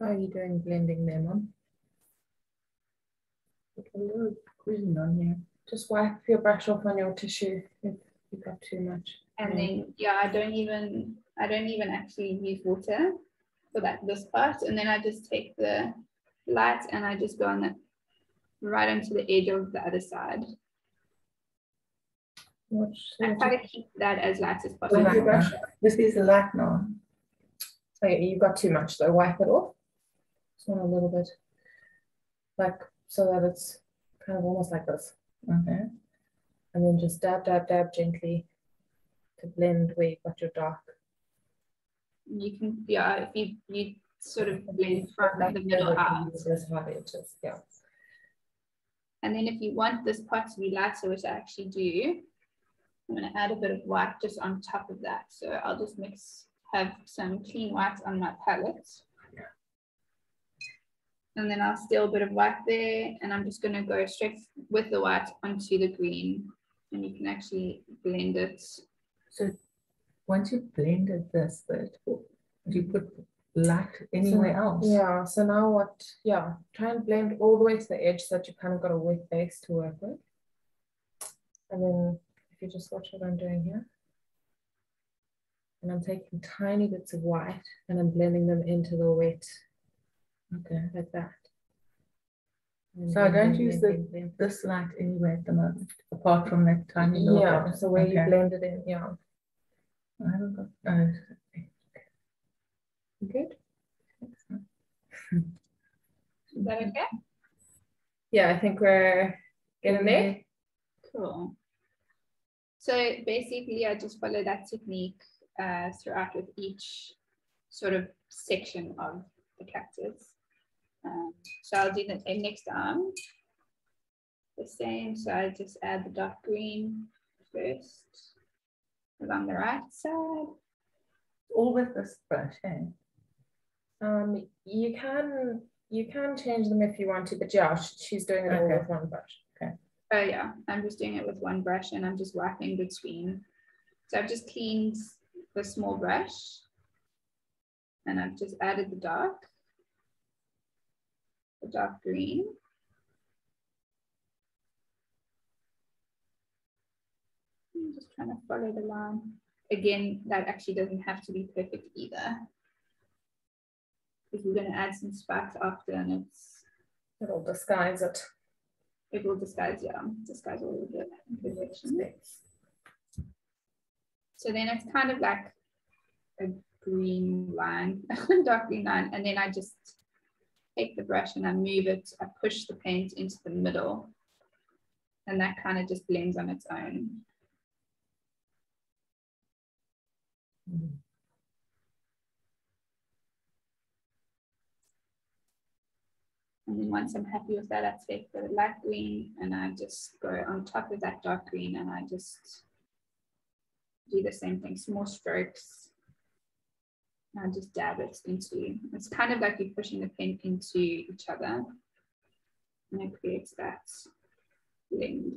How are you doing blending them on? a little green on here. Just wipe your brush off on your tissue if you've got too much. And Mm. then, yeah, I don't even, I don't even actually use water for that, this part. And then I just take the light and I just go on the, right onto the edge of the other side. I try to keep that as light as possible. This is the light now. Yeah, you've got too much though. Wipe it off. Just want a little bit, like so that it's kind of almost like this. Okay. And then just dab, dab, dab gently to blend where you've got your dark. You can, yeah, if you, you sort of blend from Like the middle out. Those hard edges. Yeah. And then if you want this part to be lighter, which I actually do, I'm going to add a bit of white just on top of that. So I'll just mix, have some clean white on my palette. And then I'll still a bit of white there. And I'm just going to go straight with the white onto the green. And you can actually blend it. So once you blended this bit, do you put light anywhere else? Yeah. So now what? Yeah. Try and blend all the way to the edge so that you kind of got a wet base to work with. And then if you just watch what I'm doing here. And I'm taking tiny bits of white and I'm blending them into the wet Okay. like that. And So I don't use blend, This light anywhere at the moment, apart from that tiny little Yeah, bit. so where you blend it in, yeah. I haven't got, oh, Good. Is that okay? Yeah, I think we're getting there. Cool. So basically, I just follow that technique uh, throughout with each sort of section of the cactus. Um, so I'll do the next arm. The same, so I just add the dark green first along the right side. all with this brush, eh? Um, you can you can change them if you want to, but yeah, sh- she's doing it all Okay. with one brush. Okay. Oh yeah, I'm just doing it with one brush and I'm just wiping between. So I've just cleaned the small brush and I've just added the dark, the dark green. I'm just trying to follow the line. Again, that actually doesn't have to be perfect either. If we're going to add some spikes after and it's It'll disguise it. it will disguise, yeah, disguise all of the imperfections. So then it's kind of like a green line, dark green line, and then I just take the brush and I move it, I push the paint into the middle, and that kind of just blends on its own. And then once I'm happy with that, I take the light green and I just go on top of that dark green and I just do the same thing, small strokes. And I just dab it into, it's kind of like you're pushing the pen into each other. And it creates that blend.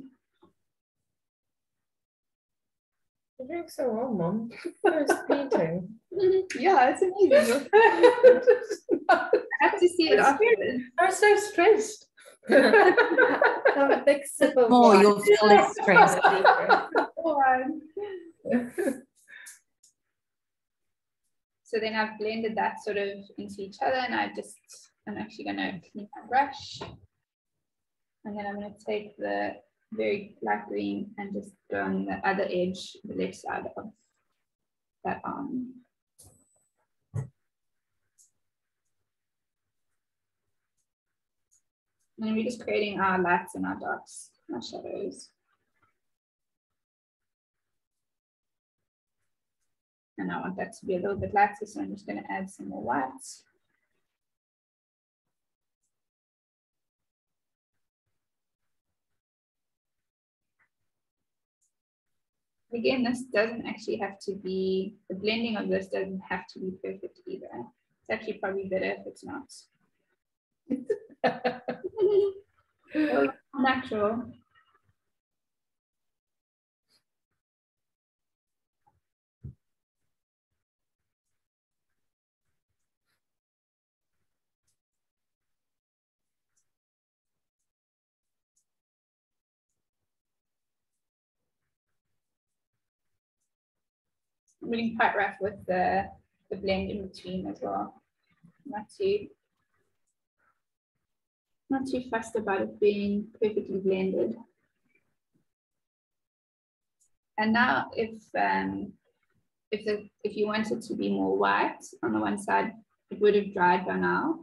You're doing so well, Mom. First painting. yeah, it's amazing. I have to see it afterwards. I'm so stressed. Have a big sip of More, wine. you'll feel less stressed. So then I've blended that sort of into each other and I just, I'm actually gonna clean my brush. And then I'm gonna take the very light green and just on the other edge, the left side of that arm. And we're just creating our lights and our darks, our shadows. And I want that to be a little bit lighter, so I'm just going to add some more whites. Again, this doesn't actually have to be, the blending of this doesn't have to be perfect either. It's actually probably better if it's not. So natural. Being quite rough with the, the blend in between as well. Not too, not too fussed about it being perfectly blended. And now if um, if the if you want it to be more white on the one side, it would have dried by now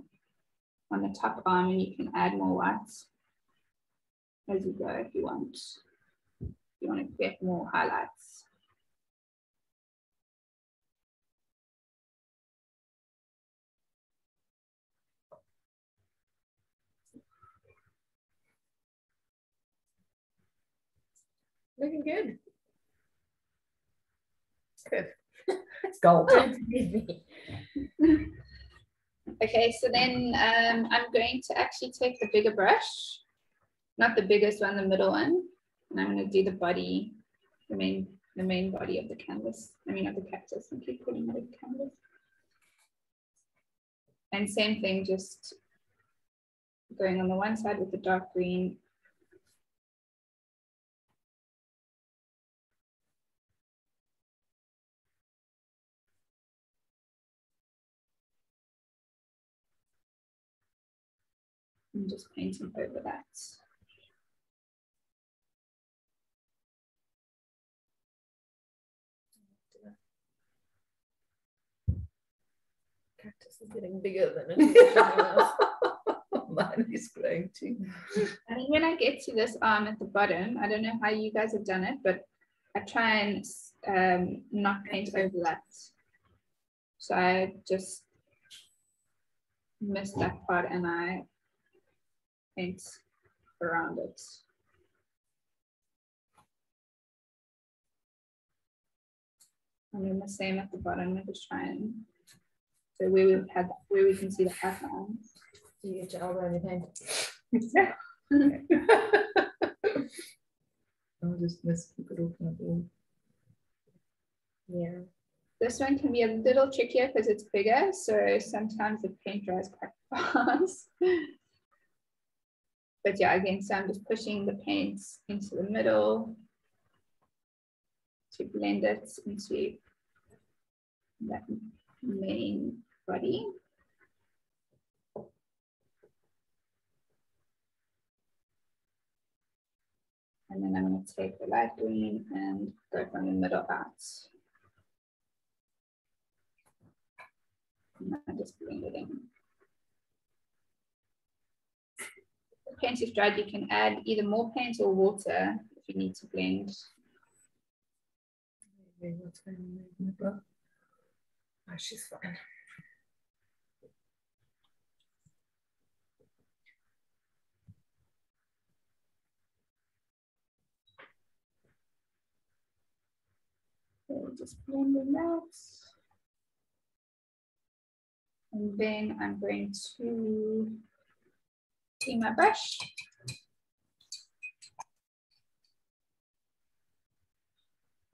on the top arm and you can add more whites as you go if you want. If you want to get more highlights. Looking good. Good. it's gold. Okay, so then um, I'm going to actually take the bigger brush, not the biggest one, the middle one, and I'm going to do the body, the main, the main body of the canvas. I mean, of the cactus. I keep calling it a canvas. And same thing, just going on the one side with the dark green. And just painting over that. Cactus is getting bigger than anything else. Mine is growing too. And when I get to this arm at the bottom, I don't know how you guys have done it, but I try and um, not paint over that. So I just missed that part and I paint around it. And then the same at the bottom, I just try and, so where we had, where we can see the outline. You get your elbow in your hand. I'll just miss keep it open at all. Yeah. This one can be a little trickier because it's bigger, so sometimes the paint dries quite fast. But yeah, again, so I'm just pushing the paints into the middle to blend it into that main body. And then I'm going to take the light green and go from the middle out. And I just blend it in. Paint is dried, you can add either more paint or water if you need to blend. Maybe what's? Oh, she's fine. Just blending that. And then I'm going to clean my brush.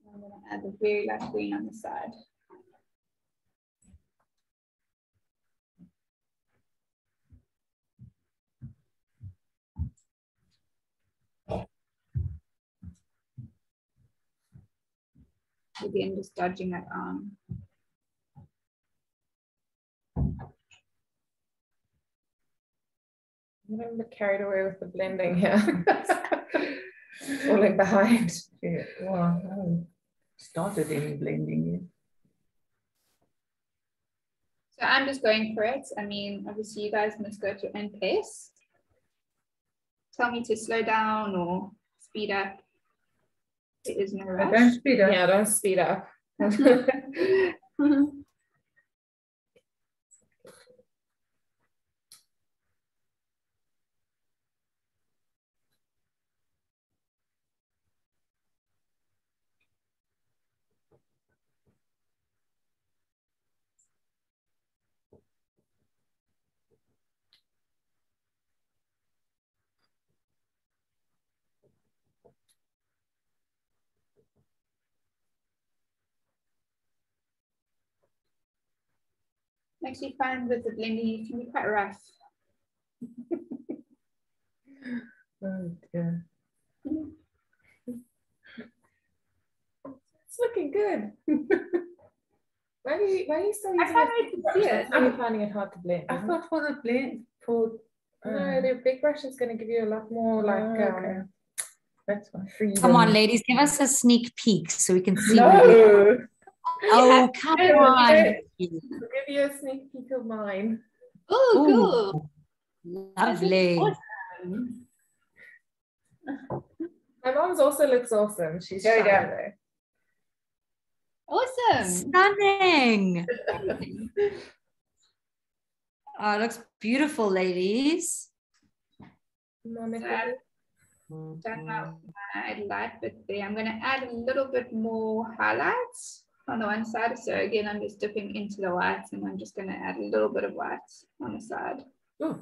I'm to add the very light green on the side. Again, just dodging that arm. I'm a bit carried away with the blending here. Falling behind. Yeah, well, I haven't started any blending yet. So I'm just going for it. I mean, obviously you guys must go at your own pace. Tell me to slow down or speed up. There is no I rush. don't speed up. Yeah, don't speed up. actually find with the blending, it can be quite rough. Oh dear. It's looking good. why are you why are you still I using can't wait to see it. I'm finding it hard to blend. I isn't thought for the blend, for. no, uh, the big brush is going to give you a lot more like Oh, okay. um, That's fine. freedom. Come on, ladies, give us a sneak peek so we can see. No, Oh, come Yeah, on. I'll give you a sneak peek of mine. Oh, Ooh. cool. Lovely. My mom's also looks awesome. She's There you shy, go. though. Awesome. Stunning. Oh, it looks beautiful, ladies. Mom, if Sad. you- Done my, my light bit there. I'm going to add a little bit more highlights on the one side. So again, I'm just dipping into the white and I'm just going to add a little bit of white on the side. Oh,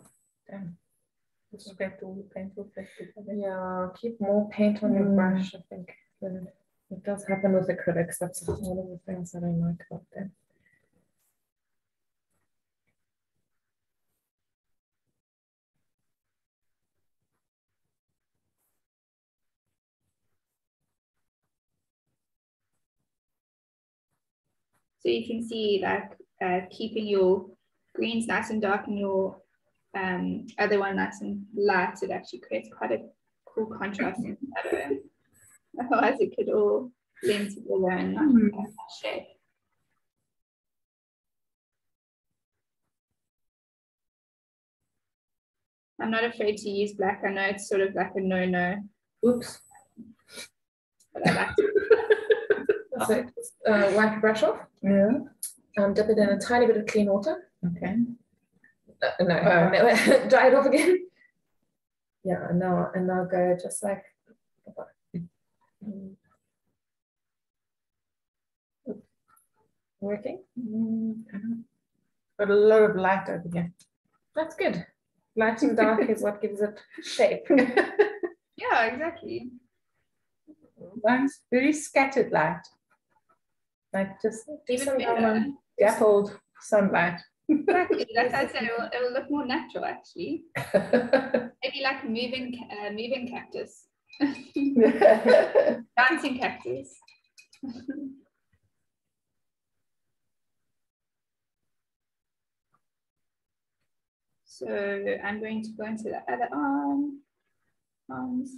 damn. Disrespect all the paint will fix. Yeah, keep more paint on your Mm. brush. I think it does happen with acrylics. That's one of the things that I like about them. So you can see like uh, keeping your greens nice and dark and your um, other one nice and light, it actually creates quite a cool contrast in the shadow. Otherwise it could all blend together and not Hmm. that shape. I'm not afraid to use black. I know it's sort of like a no-no, Oops. but I like to. So uh, wipe your brush off. Yeah. Um, dip it in a tiny bit of clean water. Okay. Uh, no, Oh. no, dry it off again. Yeah, and now and now go just like. Mm. Working. Mm, Got a lot of light over here. That's good. Light and dark is what gives it shape. Yeah, exactly. Mine's very scattered light. Like just Even some better. dappled sunlight. Exactly. That's said it will, it will look more natural actually. Maybe like moving, uh, moving cactus, dancing cactus. so I'm going to go into the other arm, arms.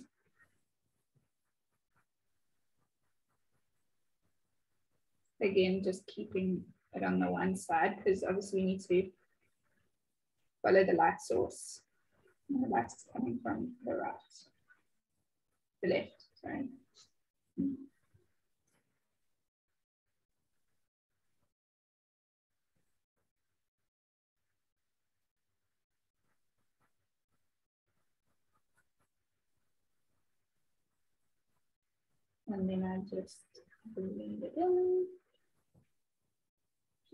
Again, just keeping it on the one side because obviously we need to follow the light source. And the light is coming from the right, the left, sorry. And then I just blend it in.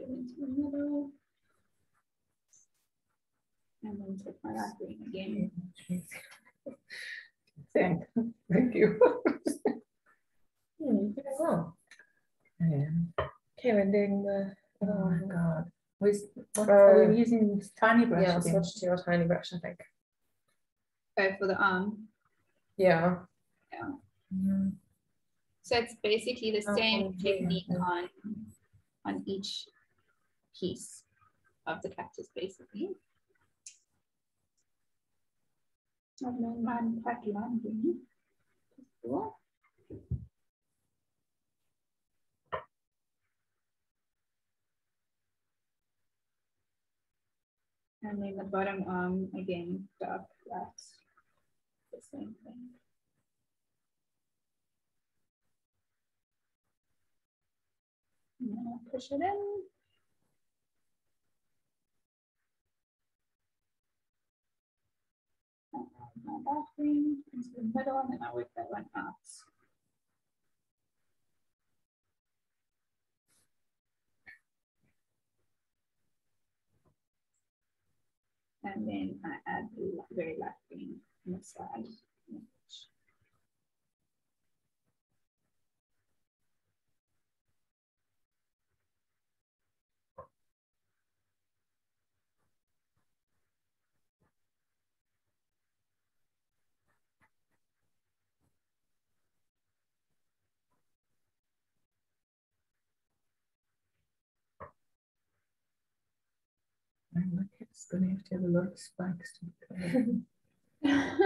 Get into the middle. And then take my light green again. Thank, thank you. Hmm, you did well. Yeah. Okay, we're doing the Oh other my god. Where's, what, Uh, are we using tiny brush Yeah, again? switch to your tiny brush, I think. Oh, for the arm. Yeah. Mm. So it's basically the Oh, same yeah, technique yeah. on on each piece of the cactus, basically. I've known mine quite long. Cool. And then the bottom arm, again, dark flat. The same thing. And then I'll push it in. Add My into the middle, and then I'll work that one out. And then I add the very light green on the side. And look, it's gonna have to have a lot of spikes to cover. Yeah,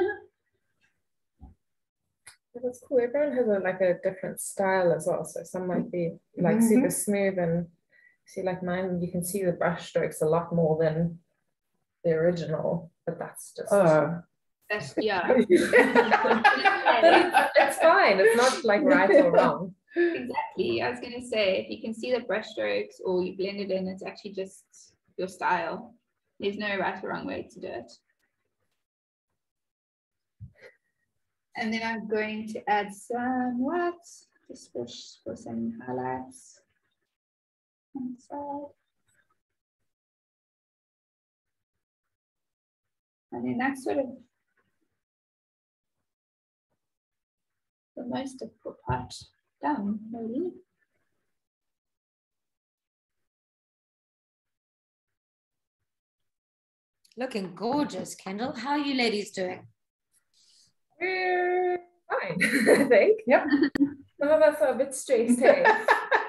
That's cool. Everyone has a, like a different style as well. So some might be like mm-hmm. super smooth and see like mine, you can see the brush strokes a lot more than the original, but that's just Oh, That's, yeah, But it's, it's fine. It's not like right or wrong. exactly. I was gonna say, if you can see the brush strokes or you blend it in, it's actually just your style. There's no right or wrong way to do it. And then I'm going to add some white, just for, for some highlights. on the side. And then that's sort of the most difficult part done, really. Looking gorgeous, Kendall. How are you ladies doing? We're fine, I think. Yep. Some of us are a bit stressed. hey?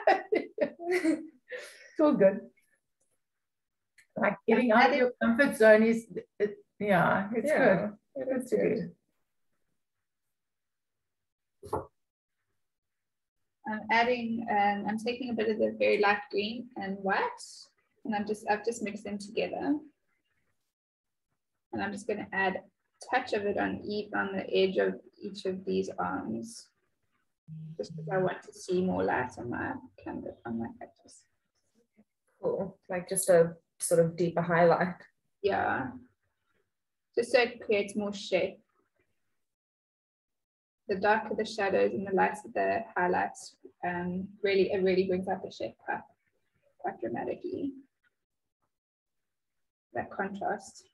it's all good. Like getting out of your comfort zone is, it, yeah, it's Yeah, good. it It's good. good. I'm adding, um, I'm taking a bit of the very light green and white, and I'm just, I've just mixed them together. And I'm just gonna add a touch of it on each, on the edge of each of these arms. Just because I want to see more light on my canvas, on my cactus. Cool. Like just a sort of deeper highlight. Yeah. Just so it creates more shape. The darker the shadows and the lighter the highlights, um, really, it really brings out the shape quite, quite dramatically. That contrast.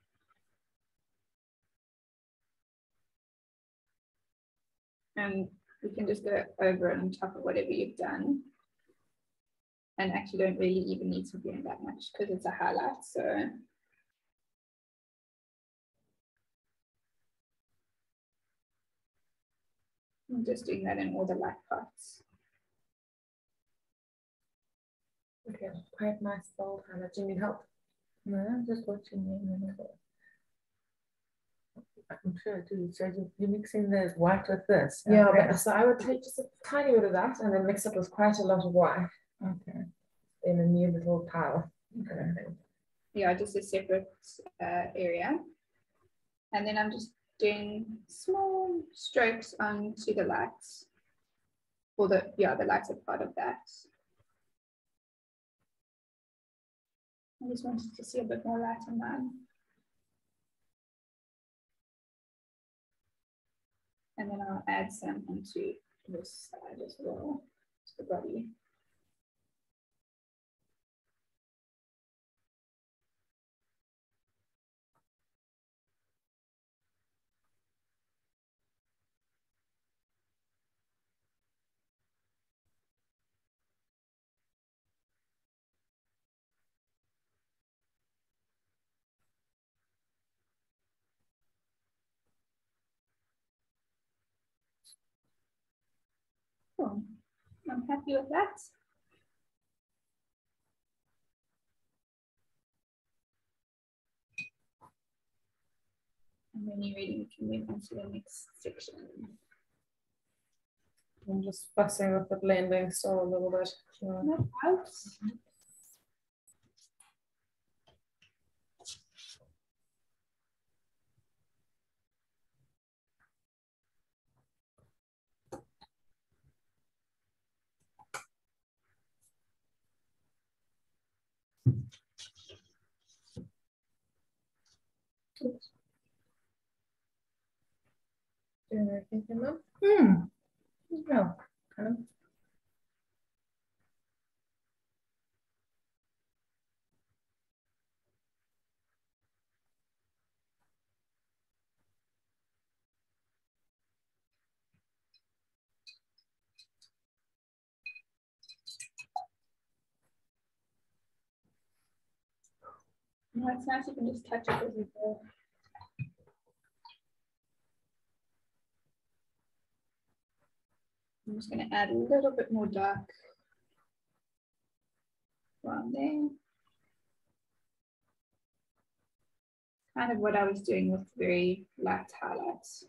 And you can just go over and on top of whatever you've done. And actually don't really even need to blend that much because it's a highlight, so. I'm just doing that in all the light parts. Okay, quite nice bold highlight. Do you need help? No, I'm just watching you. And then I'll- I'm sure I do. So you- you're mixing the white with this? Yeah, Okay. but so I would take just a tiny bit of that and then mix it with quite a lot of white Okay. in a new little pile. kind of. Yeah, just a separate uh, area. And then I'm just doing small strokes onto the lights. Or the, yeah, the lighter part of that. I just wanted to see a bit more light on that. And then I'll add some onto this side as well, to the body. I'm happy with that. And when you're ready, we can move on to the next section. I'm just fussing with the blending still a little bit. so- No problems. Doing everything in them. Hmm. No, kind of. No, it's nice you can just touch it as you go. I'm just going to add a little bit more dark around there. Kind of what I was doing with very light highlights.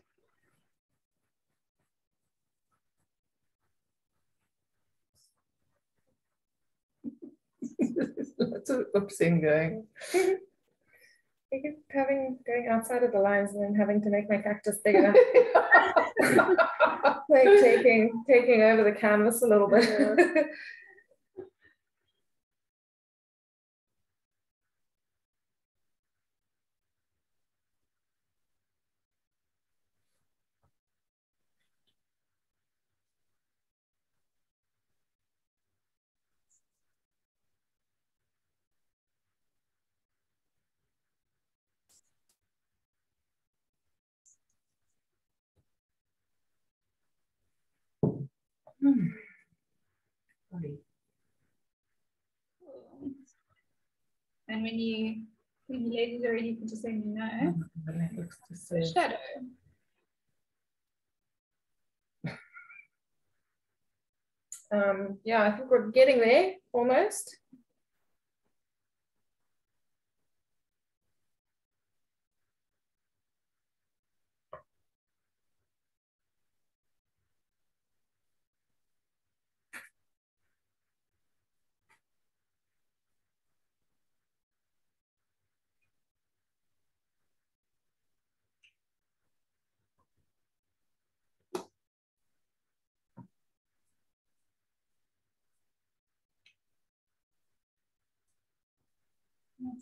Lots of oopsing going. I keep having going outside of the lines and then having to make my cactus bigger. like taking taking over the canvas a little bit. Hmm. Sorry. And when you when your ladies are ready, you can just let me know. Looks just so. Shadow. um, yeah, I think we're getting there almost.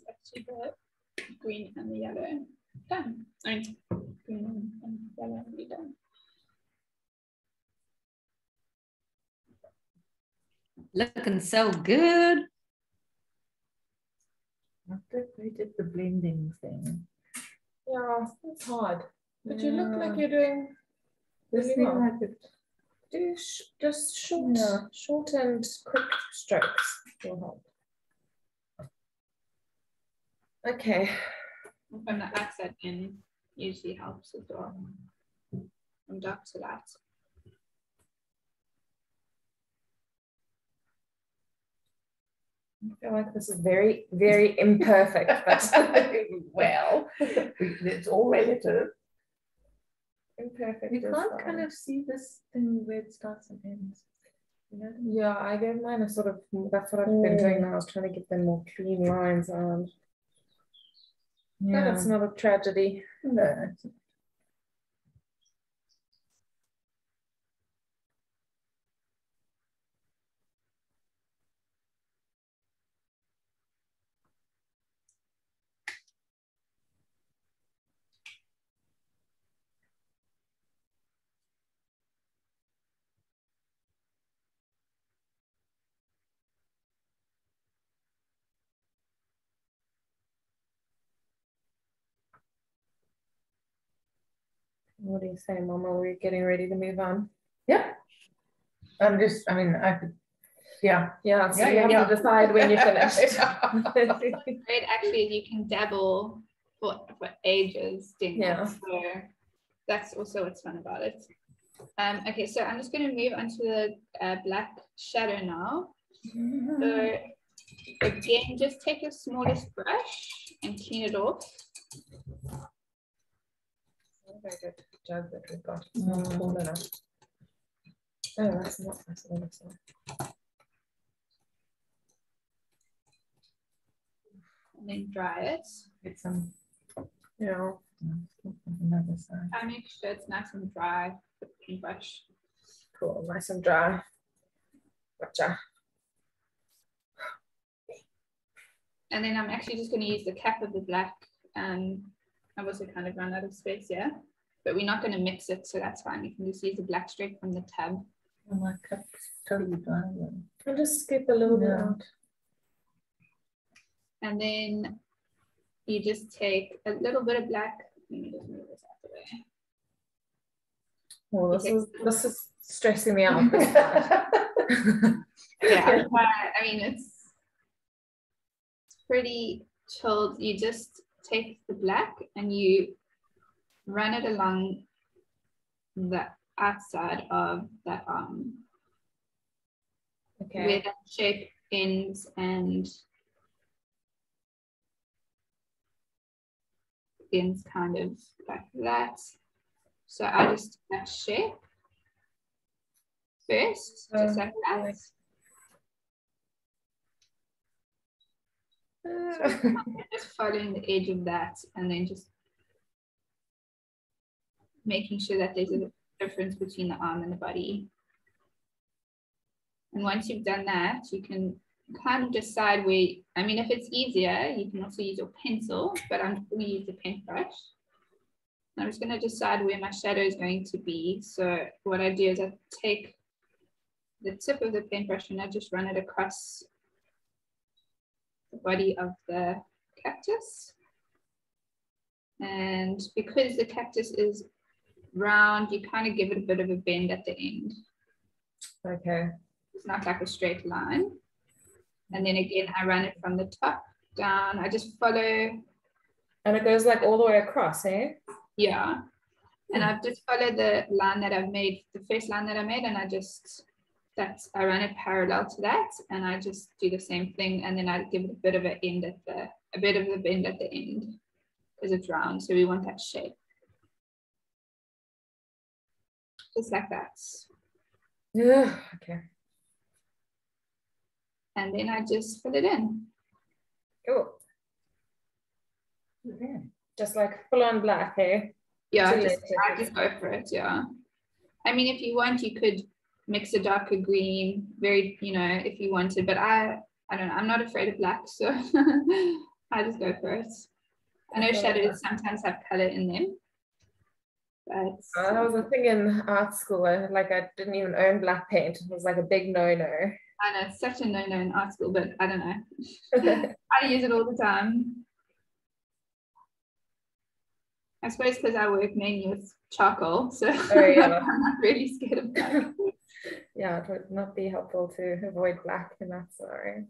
That's actually the green and the yellow. Done. I mean, green and yellow will be done. Looking so good. After we did the blending thing. Yeah, it's hard. But you look like you're doing This Really thing well. like it. do sh just short, Yeah. short and quick strokes will help. Okay. From the accent in usually helps as well. From dark to light. I feel like this is very, very imperfect, but well, it's all relative. imperfect. You can't fine. kind of see this thing where it starts and ends. You know? Yeah, I gave mine a sort of, that's what I've been mm. doing now, I was trying to get them more clean lines on. Yeah. it's not a tragedy. No, What do you say, Mama? We're getting ready to move on. Yeah. I'm just, I mean, I could, yeah. Yeah, so Yeah, you yeah, have yeah. to decide when you finish. It's great, actually, you can dabble for, for ages doing Yeah. that. So that's also what's fun about it. Um, okay, so I'm just going to move onto the uh, black shadow now. So again, just take your smallest brush and clean it off. Very good jug that we've got. It's not tall enough. Oh, that's not that's not that's not. and then dry it. Get some Yeah. from another side. I make sure it's nice and dry with the paintbrush. Cool. Nice and dry. Gotcha. And then I'm actually just going to use the cap of the black. Um, I've also kind of run out of space here, but we're not going to mix it, so that's fine. You can just use the black straight from the tab. Oh, my cup's totally dry. then. I'll just skip a little bit out. And then you just take a little bit of black. Let me just move this out the way. Well, this Okay. is this is stressing me out. Yeah, but, I mean, it's, it's pretty chilled. You just take the black and you run it along the outside of the um, arm where that shape ends and ends kind of like that. So I just that shape first, just um, like that. just following the edge of that and then just making sure that there's a difference between the arm and the body. And once you've done that, you can kind of decide where, I mean, if it's easier, you can also use your pencil, but I'm going to use the paintbrush. I'm just going to decide where my shadow is going to be. So what I do is I take the tip of the paintbrush and I just run it across the body of the cactus. And because the cactus is round, you kind of give it a bit of a bend at the end. okay. It's not like a straight line. And then again, I run it from the top down. I just follow, And it goes like all the way across, eh? yeah. And I've just followed the line that I've made, the first line that I made, and I just, that's, I run it parallel to that. And I just do the same thing. And then I give it a bit of an end at the, a bit of a bend at the end because it's round. So we want that shape. Just like that. Okay. And then I just fill it in. Cool. Yeah. Just like full on black, eh? Yeah, just, I just go for it. Yeah. I mean, if you want, you could mix a darker green, very, you know, if you wanted, but I, I don't know, I'm not afraid of black, so I just go for it. I know Okay. shadows sometimes have color in them, but Uh, that was a thing in art school. I, like I didn't even own black paint. It was like a big no-no. I know such a no-no in art school, but I don't know. I use it all the time. I suppose because I work mainly with charcoal, so Oh, yeah. I'm not really scared of black. yeah, it would not be helpful to avoid black in that scenario.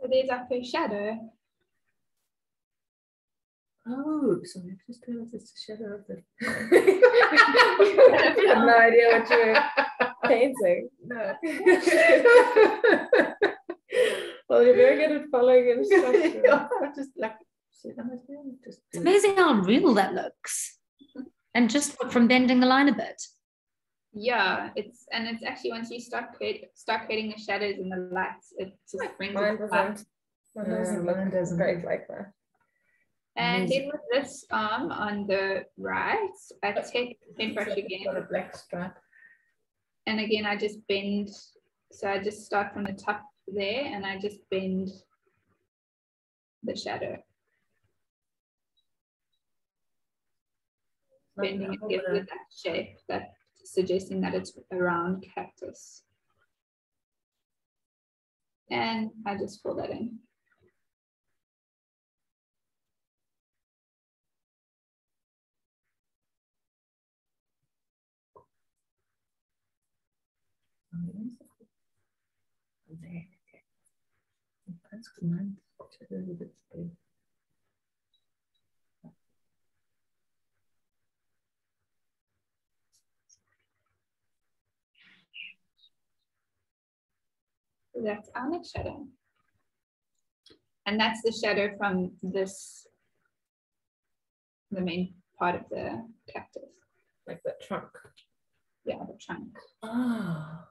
So there's our first shadow. Oh, so I just realized it's the shadow of the. I had no idea what you were painting. No. well, you're very good at following instructions. I'm just like, see I'm doing? Just It's amazing how real that looks. And just from bending the line a bit. Yeah, it's and it's actually once you start create, start creating the shadows and the lights, it just brings Mine it back. doesn't. Mine Yeah, doesn't mine doesn't great either. like that. And then with this arm on the right, I take the paintbrush again, Got a black stripe. and again I just bend. So I just start from the top there, and I just bend the shadow, bending it Over with that shape, that suggesting that it's around cactus. And I just fill that in. okay. So that's our next shadow. And that's the shadow from this, the main part of the cactus. Like the trunk. Yeah, the trunk. Ah.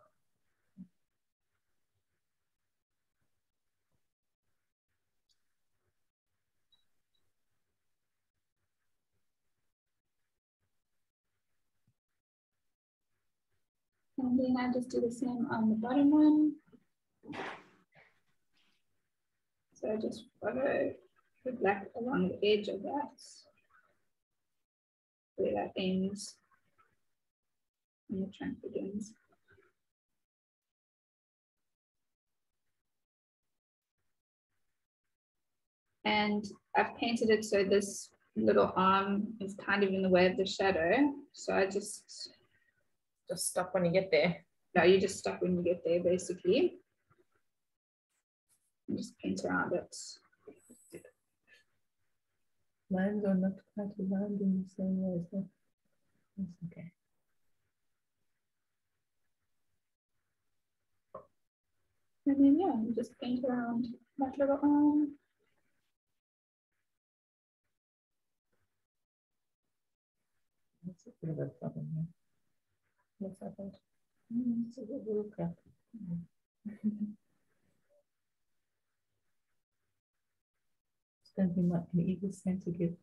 And then I just do the same on the bottom one. So I just follow the black along the edge of that, where that ends and the trunk begins. And I've painted it so this little arm is kind of in the way of the shadow. So I just Just stop when you get there. No, you just stop when you get there, basically. Just paint around it. Lines are not quite aligned in the same way. So that's okay. And then, yeah, you just paint around that little arm. That's a bit of a problem here. What's happened? Mm, it's a little crap. Mm. Going to be like an evil sense again.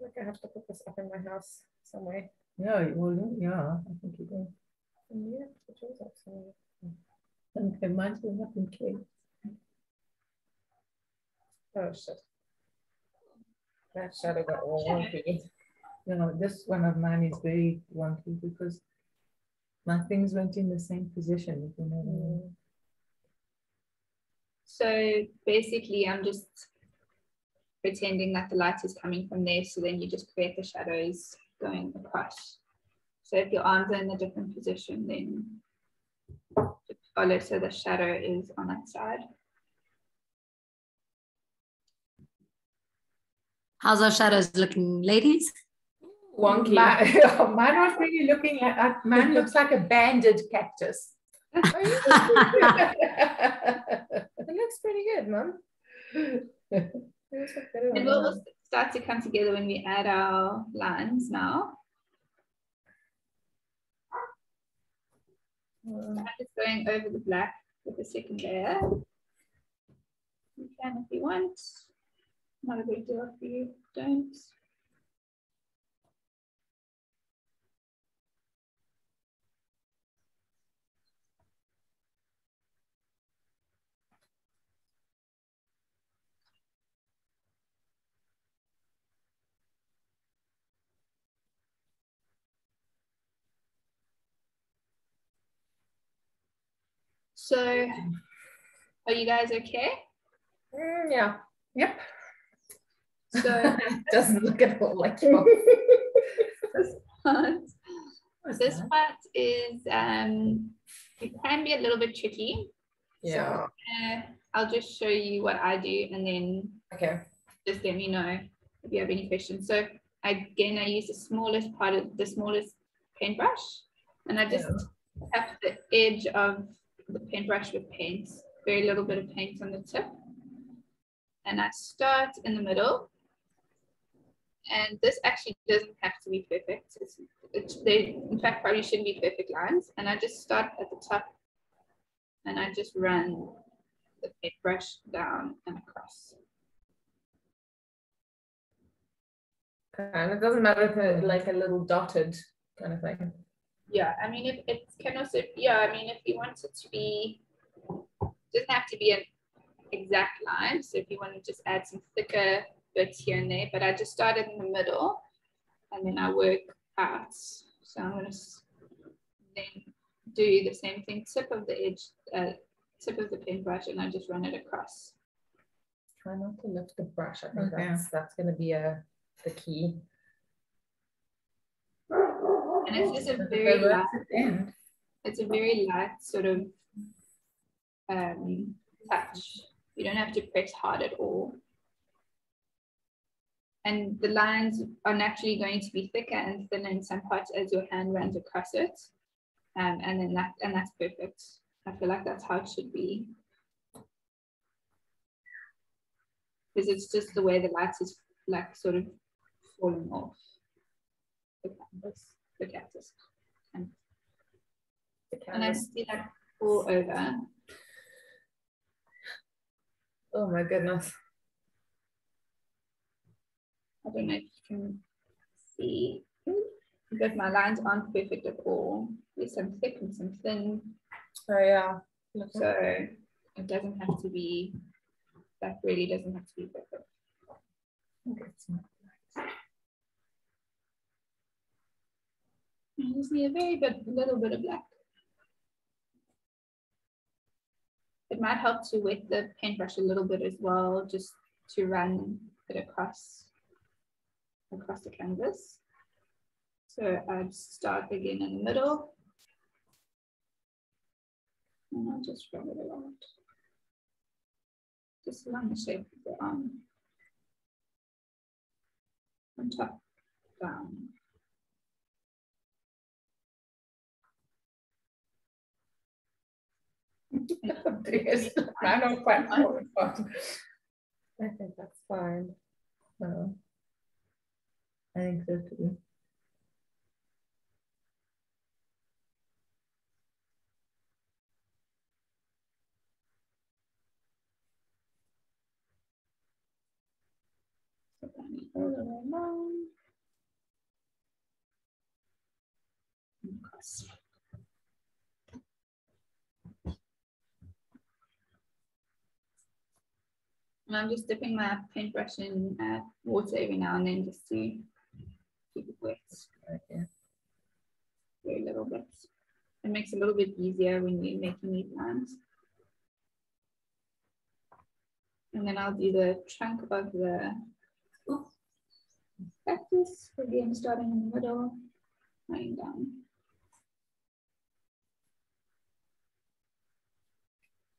Like I have to put this up in my house somewhere. Yeah, well, yeah, I think you do. Yeah, it is up somewhere. Okay, mine's been up in cake. Oh shit. That shadow got all wonky. You know, this one of mine is very wonky because my things went in the same position, if you know what I mean. Mm. So basically, I'm just pretending that the light is coming from there. So then you just create the shadows going across. So if your arms are in a different position, then just follow so the shadow is on that side. How's our shadows looking, ladies? Wonky. Mine, mine was really looking like, uh, mine looks like a banded cactus. it looks pretty good, mom. It looks like better It than will start to come together when we add our lines now. I'm just going over the black with the second layer. You can if you want. Not a big deal if you don't. So, are you guys okay? mm, yeah. Yep. So, Doesn't look at all like you. this part, this part is, um, it can be a little bit tricky. Yeah. Uh, I'll just show you what I do and then Okay. just let me know if you have any questions. So again, I use the smallest part of the smallest paintbrush and I just tap the edge of the paintbrush with paint, very little bit of paint on the tip. And I start in the middle. And this actually doesn't have to be perfect. It's, it's, they, in fact, probably shouldn't be perfect lines. And I just start at the top and I just run the paintbrush down and across. And it doesn't matter if it's like a little dotted kind of thing. Yeah, I mean, if it can also, yeah, I mean, if you want it to be, doesn't have to be an exact line. So if you want to just add some thicker bits here and there, but I just started in the middle and then I work out. So I'm going to then do the same thing, tip of the edge, uh, tip of the paintbrush, and I just run it across. Try not to lift the brush. I think Okay. that's that's gonna be a the key. And it's just a very light, works at the end. it's a very light sort of um, touch. You don't have to press hard at all. And the lines are naturally going to be thicker and thinner in some parts as your hand runs across it. Um, and then that, and that's perfect. I feel like that's how it should be. Because it's just the way the light is like sort of falling off the canvas, the cactus. The And I see that all over. Oh my goodness. I don't know if you can see, because my lines aren't perfect at all. There's some thick and some thin, Oh yeah. so it doesn't have to be, that really doesn't have to be perfect. Okay, You just need a very bit, little bit of black. It might help to wet the paintbrush a little bit as well, just to run it across, across the canvas. So I'd start again in the middle. And I'll just rub it around. Just along the shape of the arm. From top down. I know quite I think that's fine. I think so too way along. And I'm just dipping my paintbrush in uh, water every now and then just to keep it wet, yeah. very little bit. It makes it a little bit easier when you're making these lines. And then I'll do the trunk of the cactus, again starting in the middle, lying down.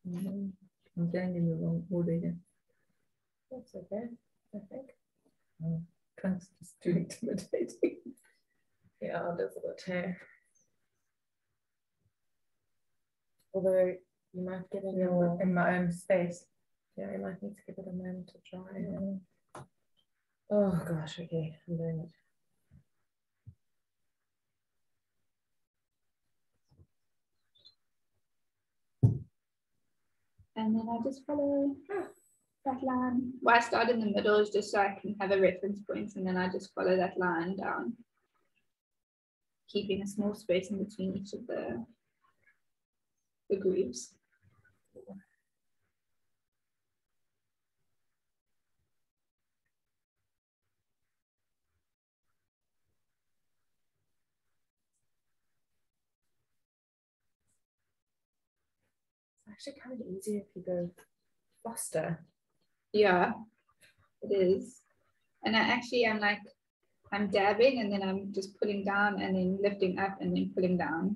Mhm. I'm going in the wrong order here. That's okay, I think. Oh, Trunk's just too intimidating. Yeah, it does a bit too. Although you might get in your, in my own space. yeah, you might need to give it a moment to dry. Oh gosh, okay, I'm doing it. And then I just follow ah. That line. Why I start in the middle is just so I can have a reference point and then I just follow that line down. Keeping a small space in between each of the, the grooves. It's actually kind of easier if you go faster. Yeah, it is. And I actually I'm like, I'm dabbing and then I'm just pulling down and then lifting up and then pulling down.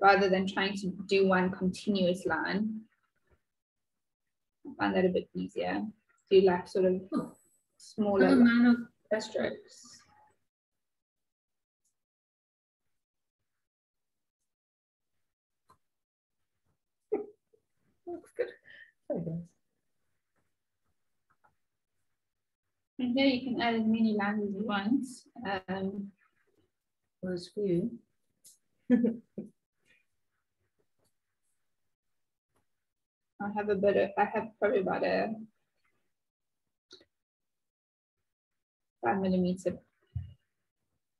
Rather than trying to do one continuous line. I find that a bit easier. Do like sort of oh. smaller Little man of strokes. Looks good. There it goes. And here you can add as many lines as you want. Um, Was for you. I have a bit of, I have probably about a five millimeter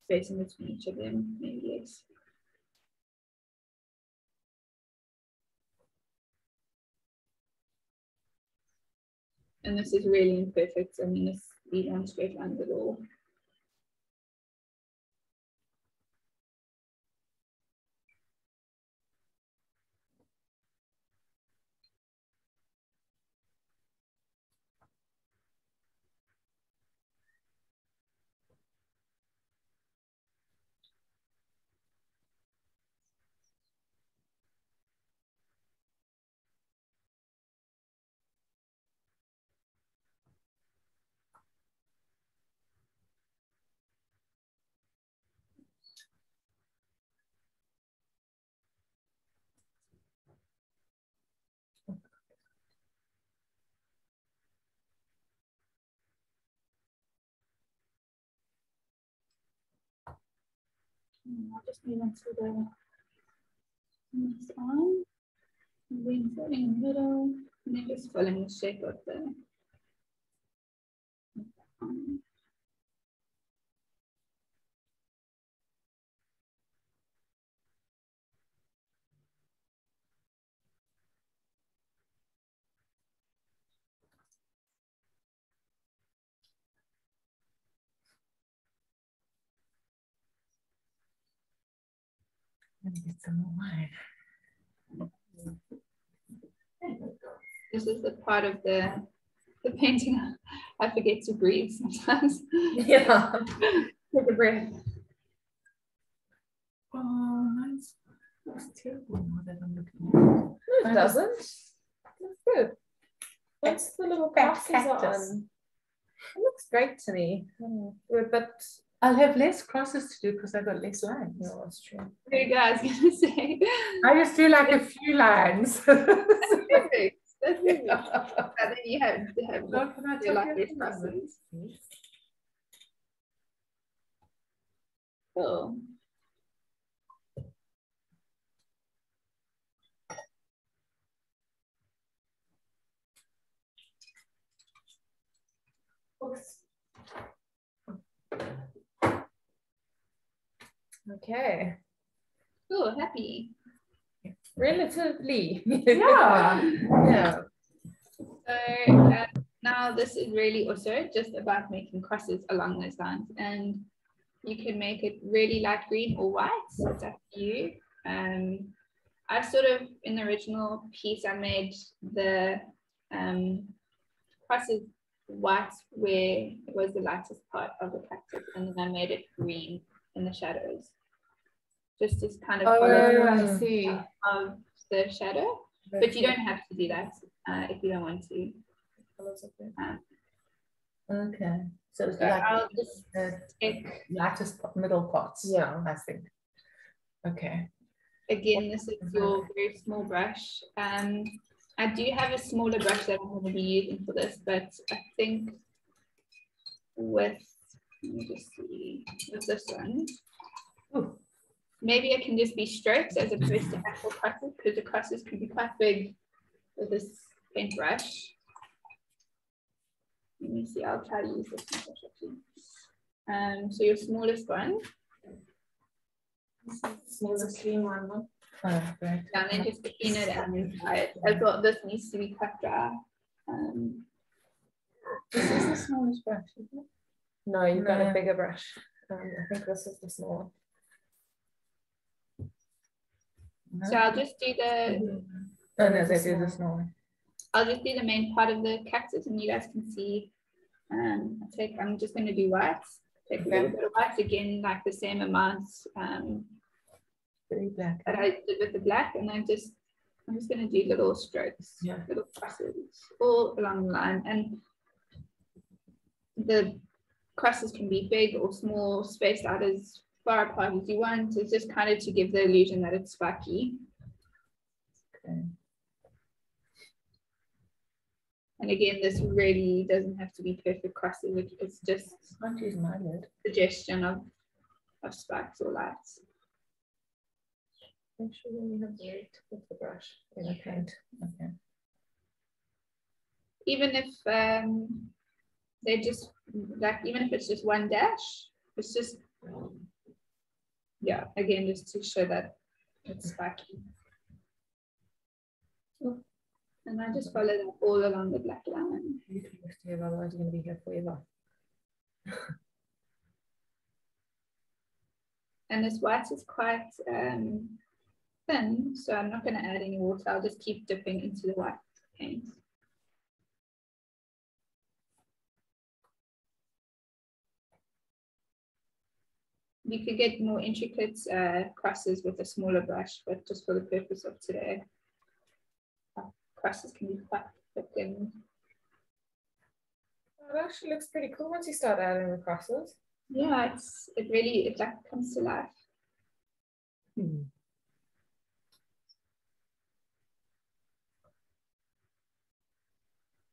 space in between each of them, maybe less. And this is really imperfect. I mean, this, these aren't straight lines at I'll just move on to the next one. Then fill in the middle, just fill in the shape of the. Let me get some more wine. This is the part of the the painting I forget to breathe sometimes. Yeah. Take a breath. Oh, mine's looks terrible now that I'm looking at it. No, I it just- doesn't. That's good. Once the little Back cactus. on, it looks great to me. Mm, But I'll have less crosses to do because I've got less lines. no, that's true. There you go, I was gonna say. I just do like a few lines. Perfect. That's perfect. And then you have, you have Well, you like your these things? crosses. Cool. Okay. Cool, happy. Relatively. Yeah. yeah. So uh, now this is really also just about making crosses along those lines and you can make it really light green or white, so it's up to you. Um, I sort of, in the original piece, I made the um, crosses white where it was the lightest part of the cactus and then I made it green in the shadows. Just as kind of follow Oh, I see. of the shadow, but you don't have to do that uh, if you don't want to. Okay. So it's So like I'll just the take lightest middle parts. Yeah. I think. Okay. Again, this is your very small brush. Um, I do have a smaller brush that I'm going to be using for this, but I think with, let me just see, with this one, Ooh. maybe it can just be strokes as opposed to actual crosses, because the crosses can be quite big with this paintbrush. Let me see, I'll try to use this one. actually. Um, so your smallest one, Smallest clean one. no? Oh, great. and then just clean it and dry it. I thought this needs to be quite dry. Um, This is the smallest brush, isn't it? No, you've got a bigger brush. Um, I think this is the small one. No? so I'll just do the Oh, no, This that is is a small. small one. I'll just do the main part of the cactus and you guys can see. Um, I take I'm just going to do white. Take a little Okay. bit of white again, like the same amount um, Very black. that I did with the black, and then just I'm just going to do little strokes, Yeah. little crosses all along the line, and the crosses can be big or small, spaced out as far apart as you want. It's just kind of to give the illusion that it's spiky. Okay. And again, this really doesn't have to be perfect crosses. It's just Can't use my lid. suggestion of of spikes or lights. Make sure you have the right with the brush. In a paint. Okay. Even if um, they just like even if it's just one dash, it's just yeah. Again, just to show that it's spiky. And I just follow that all along the black line. You can lift here, otherwise you're going to be here forever. And this white is quite um, thin, so I'm not going to add any water. I'll just keep dipping into the white paint. You could get more intricate uh, crosses with a smaller brush, but just for the purpose of today, uh, crosses can be quite thick and it actually looks pretty cool once you start adding the crosses. yeah, it's it really it like comes to life.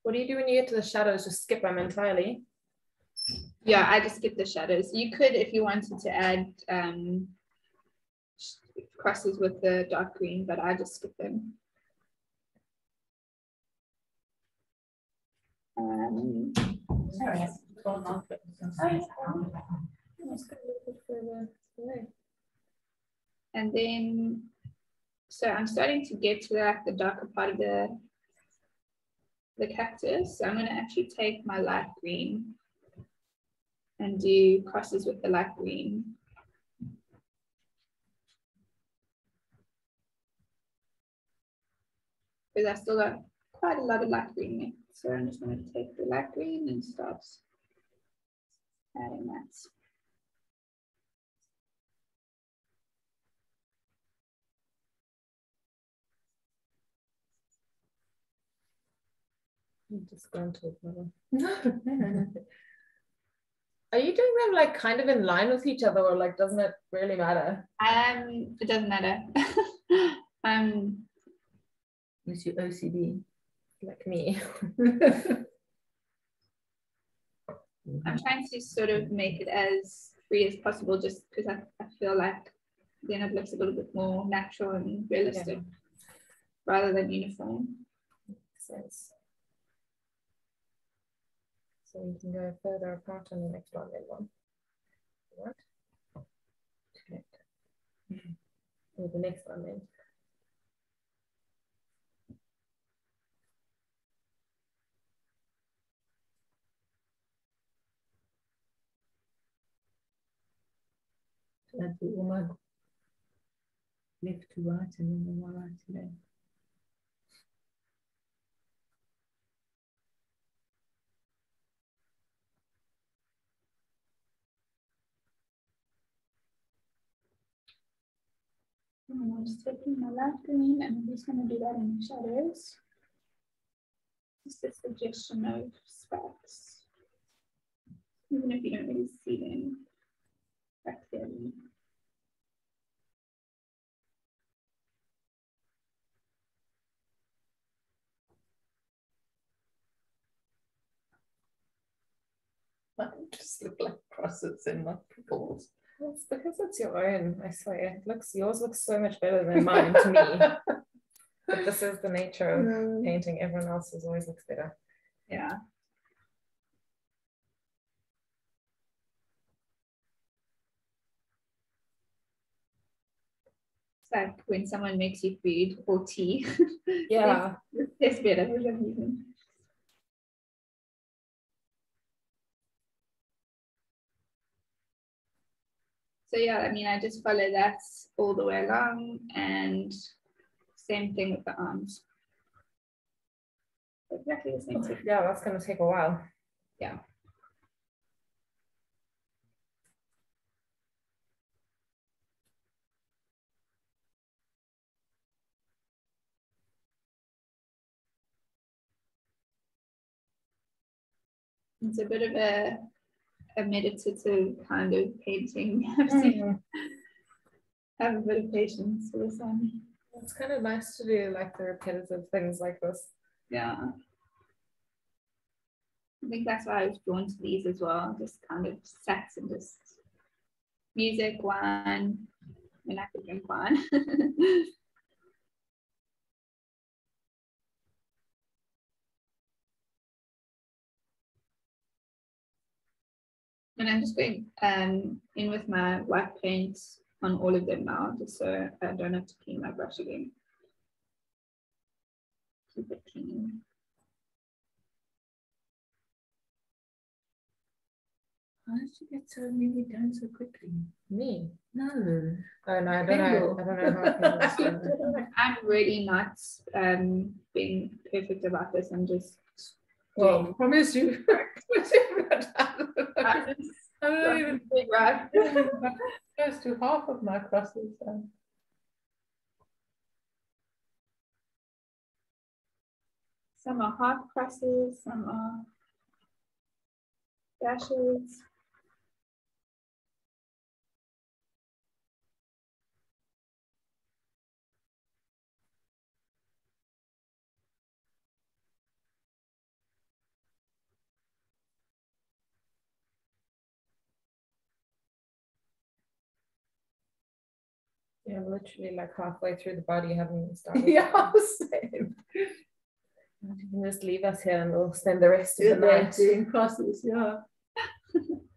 What do you do when you get to the shadows? Just skip them entirely. Yeah, I just skip the shadows. You could, if you wanted to add um, crosses with the dark green, but I just skip them. Um, Sorry. And then, so I'm starting to get to like the darker part of the the cactus. So I'm going to actually take my light green and do crosses with the light green. Because I still got quite a lot of light green there. So I'm just going to take the light green and start adding that. I'm Disgruntled mother. Are you doing them like kind of in line with each other or like doesn't it really matter? Um, it doesn't matter. um, Use your OCD like me. I'm trying to sort of make it as free as possible just because I, I feel like then it looks a little bit more natural and realistic rather than uniform. Makes sense. So you can go further apart on the next one then one. What? Or the next one then. So do all my left to right and then the one right to left. And I'm just taking my light green and I'm just going to do that in the shadows. Just a suggestion of specks. Even if you don't really see them back then. Just look like crosses and not balls. It's because it's your own, I swear. It looks yours looks so much better than mine to me. But this is the nature of mm. painting. Everyone else's always looks better. Yeah. It's like when someone makes you food or tea. Yeah. It tastes better for some reason. So yeah, I mean, I just follow that all the way along and same thing with the arms. Exactly the same thing. Yeah, that's gonna take a while. Yeah. It's a bit of a, a meditative kind of painting. I have to Mhm. have a bit of patience for this one. It's kind of nice to do like the repetitive things like this. Yeah. I think that's why I was drawn to these as well. Just kind of sat and just music, wine, and I could drink wine. and I'm just going um, in with my white paint on all of them now, just so I don't have to clean my brush again. Keep it clean. How did you get so many done so quickly? Me. No. Oh no, I don't know. I don't know how I can do it. I'm really not um, being perfect about this. I'm just Well, promise you. I don't even big rough. close to half of my crosses. Some are half crosses, some are dashes. Yeah, I'm literally like halfway through the body, haven't even started. yeah, same. You can just leave us here and we'll spend the rest of the night. doing crosses, yeah.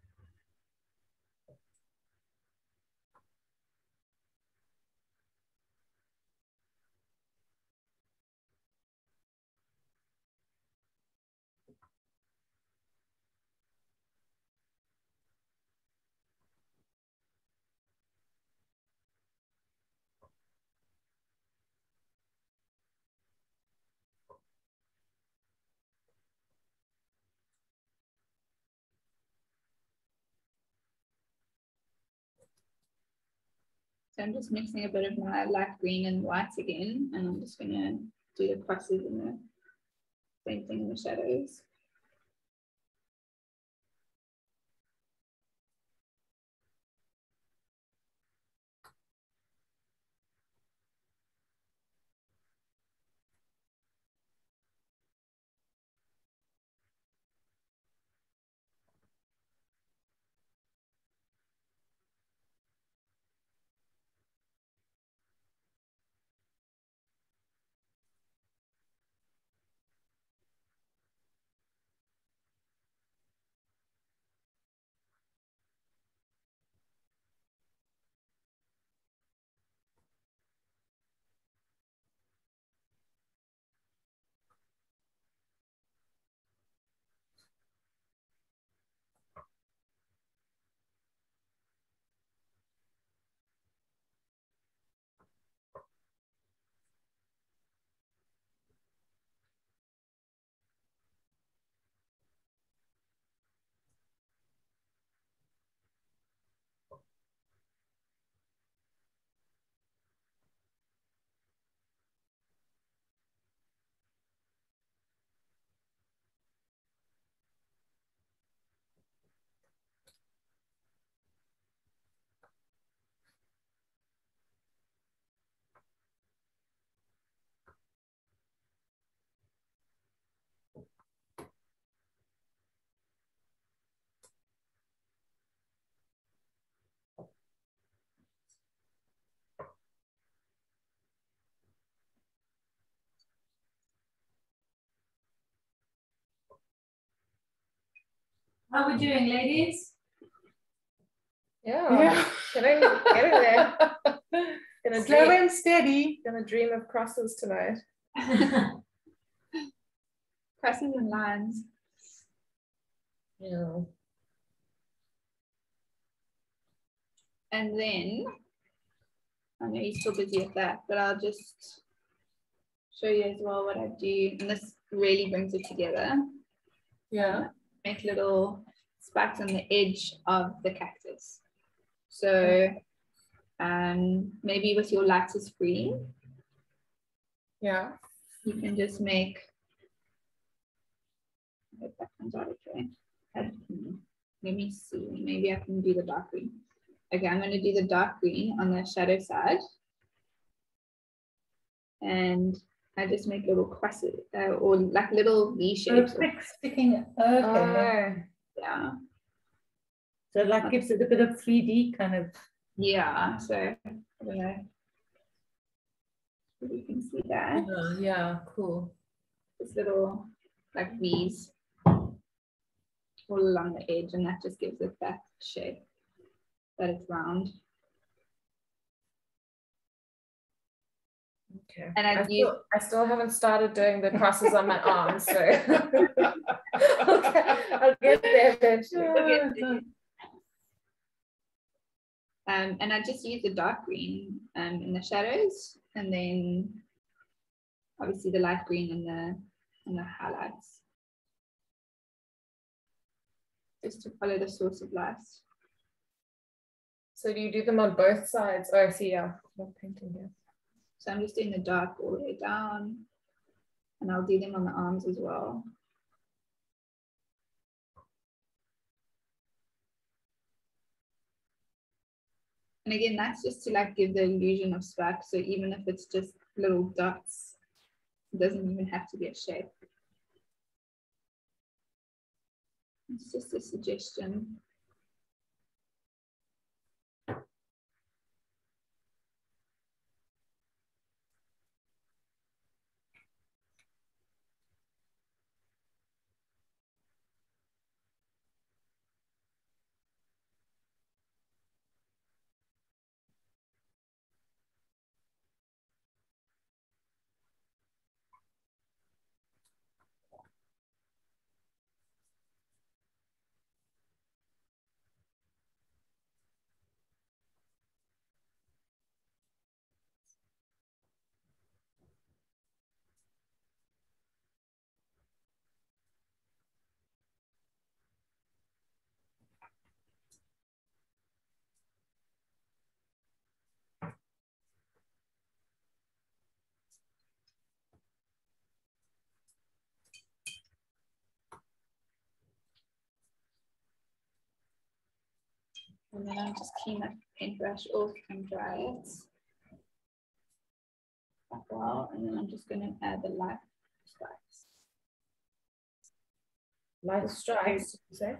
So I'm just mixing a bit of my light green and white again, and I'm just gonna do the crosses and the same thing in the shadows. How are we doing, ladies? Yeah, Yeah. getting, getting there. Gonna Slow dream, and steady. gonna dream of crosses tonight. Crosses and lines. Yeah. And then, I know you're still busy with that, but I'll just show you as well what I do. And this really brings it together. Yeah. Make little spikes on the edge of the cactus. So um, maybe with your lightest green, Yeah. you can just make, that comes out okay. Let me see, maybe I can do the dark green. Okay, I'm gonna do the dark green on the shadow side. And I just make little crosses uh, or like little V shapes. quick sticking. Okay. Oh, Yeah, So like gives it a bit of 3D kind of. yeah, so I don't know. If you can see that. Yeah, yeah, cool. this little like V's all along the edge and that just gives it that shape that it's round. Okay. And I I've used still, I still haven't started doing the crosses on my arms, so okay, I'll get there eventually. um, and I just use the dark green um, in the shadows and then obviously the light green in the in the highlights. Just to follow the source of light. So do you do them on both sides? Oh, I see. Yeah, I'm painting here. So I'm just doing the dark all the way down and I'll do them on the arms as well. And again, that's just to like give the illusion of spark. So even if it's just little dots, it doesn't even have to be a shape. It's just a suggestion. And then I'll just clean that paintbrush off and dry it. Back well, and then I'm just going to add the light stripes. Light stripes, you say?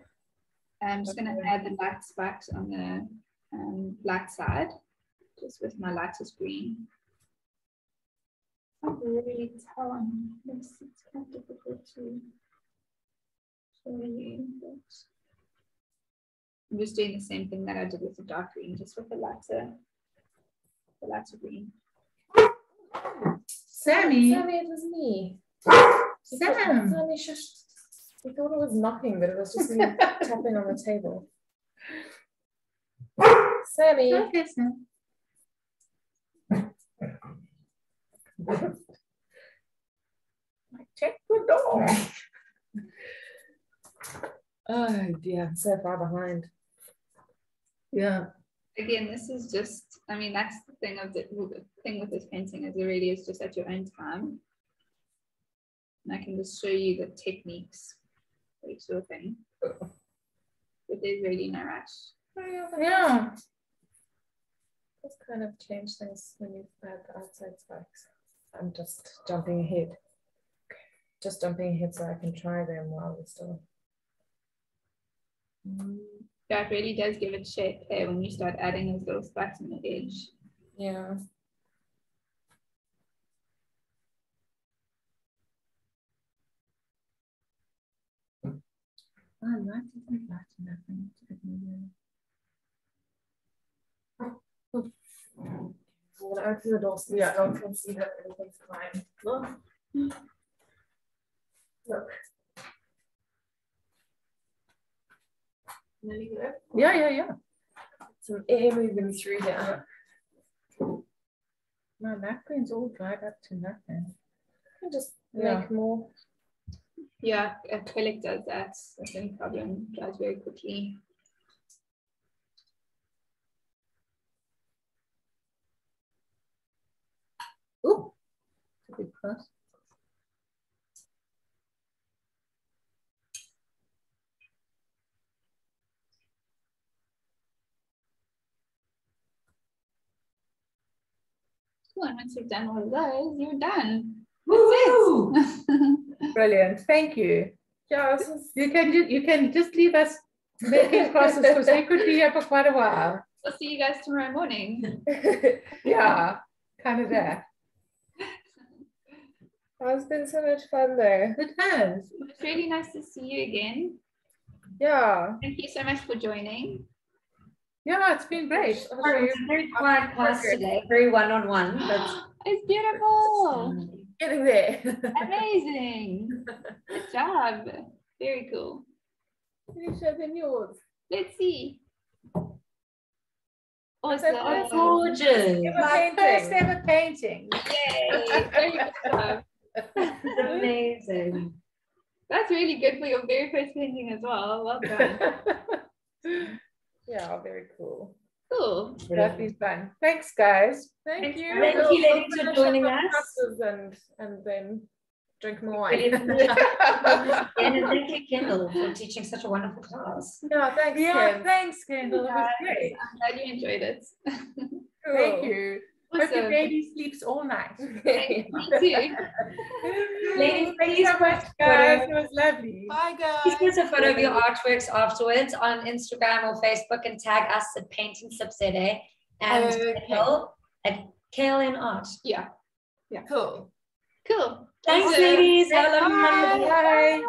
I'm just going to add the light spikes on the um, light side, just with my lightest green. I can't really tell on this, it's kind of difficult to show you, but I'm just doing the same thing that I did with the dark green, just with the lighter, the lighter green. Sammy. Sammy, it was me. Sam. Sammy, shush. We thought it was knocking, but it was just me tapping on the table. Sammy. Okay, Sam. Check the door. Oh dear, I'm so far behind. Yeah. Again, this is just, I mean, that's the thing of the, the thing with this painting is it really is just at your own time. And I can just show you the techniques for each sort of thing. But there's really no rush. Yeah. Just kind of change things when you add the outside spikes. I'm just jumping ahead. Just jumping ahead so I can try them while we're still. Yeah, it really does give it shape eh, there when you start adding those little spikes on the edge. Yeah. Oh, light isn't light enough. I need to get maybe I'm gonna open the door so yeah, everyone can see that everything's fine. Look. Look. There you go. Yeah, yeah, yeah. Some air moving through here. My napkin's all dried up to nothing. And just Yeah. make more. Yeah, acrylic does that. That's same problem, dries very quickly. Ooh, it's a bit close. Cool, and once you've done all of those, you're done. Woo! That's it. Brilliant. Thank you. Yeah, You can ju- you can just leave us making crosses because we could be here for quite a while. We'll see you guys tomorrow morning. Yeah, kind of that. Oh, it's been so much fun though. It has. It's really nice to see you again. Yeah. Thank you so much for joining. Yeah, it's been great. I'll you. It's a very quiet class today, very one-on-one, but It's beautiful. Getting there. Amazing. Good job. Very cool. Can you show them yours? Let's see. That's Awesome. gorgeous. My first ever painting. Yay. Very good job. It's amazing. That's really good for your very first painting as well. Well done. yeah, very cool. Cool. That's been fun. Thanks, guys. Thank Thanks. you. Thank We'll- you, we'll ladies, for joining us. And, and then drink more wine. And thank you, Kendall, for teaching such a wonderful class. No, thanks, Yeah, Ken. thanks, Kendall. It was great. I'm glad you enjoyed it. Thank you. Hope your Awesome. baby sleeps all night. Me too. Ladies, Thank you so much, guys. It was lovely. Bye, guys. Please give us a photo of your artworks afterwards on Instagram or Facebook and tag us at Painting Subsede and Okay. Kendall at KLN Art. Yeah. Yeah. Cool. Cool. Thanks, Awesome. ladies. Have a lovely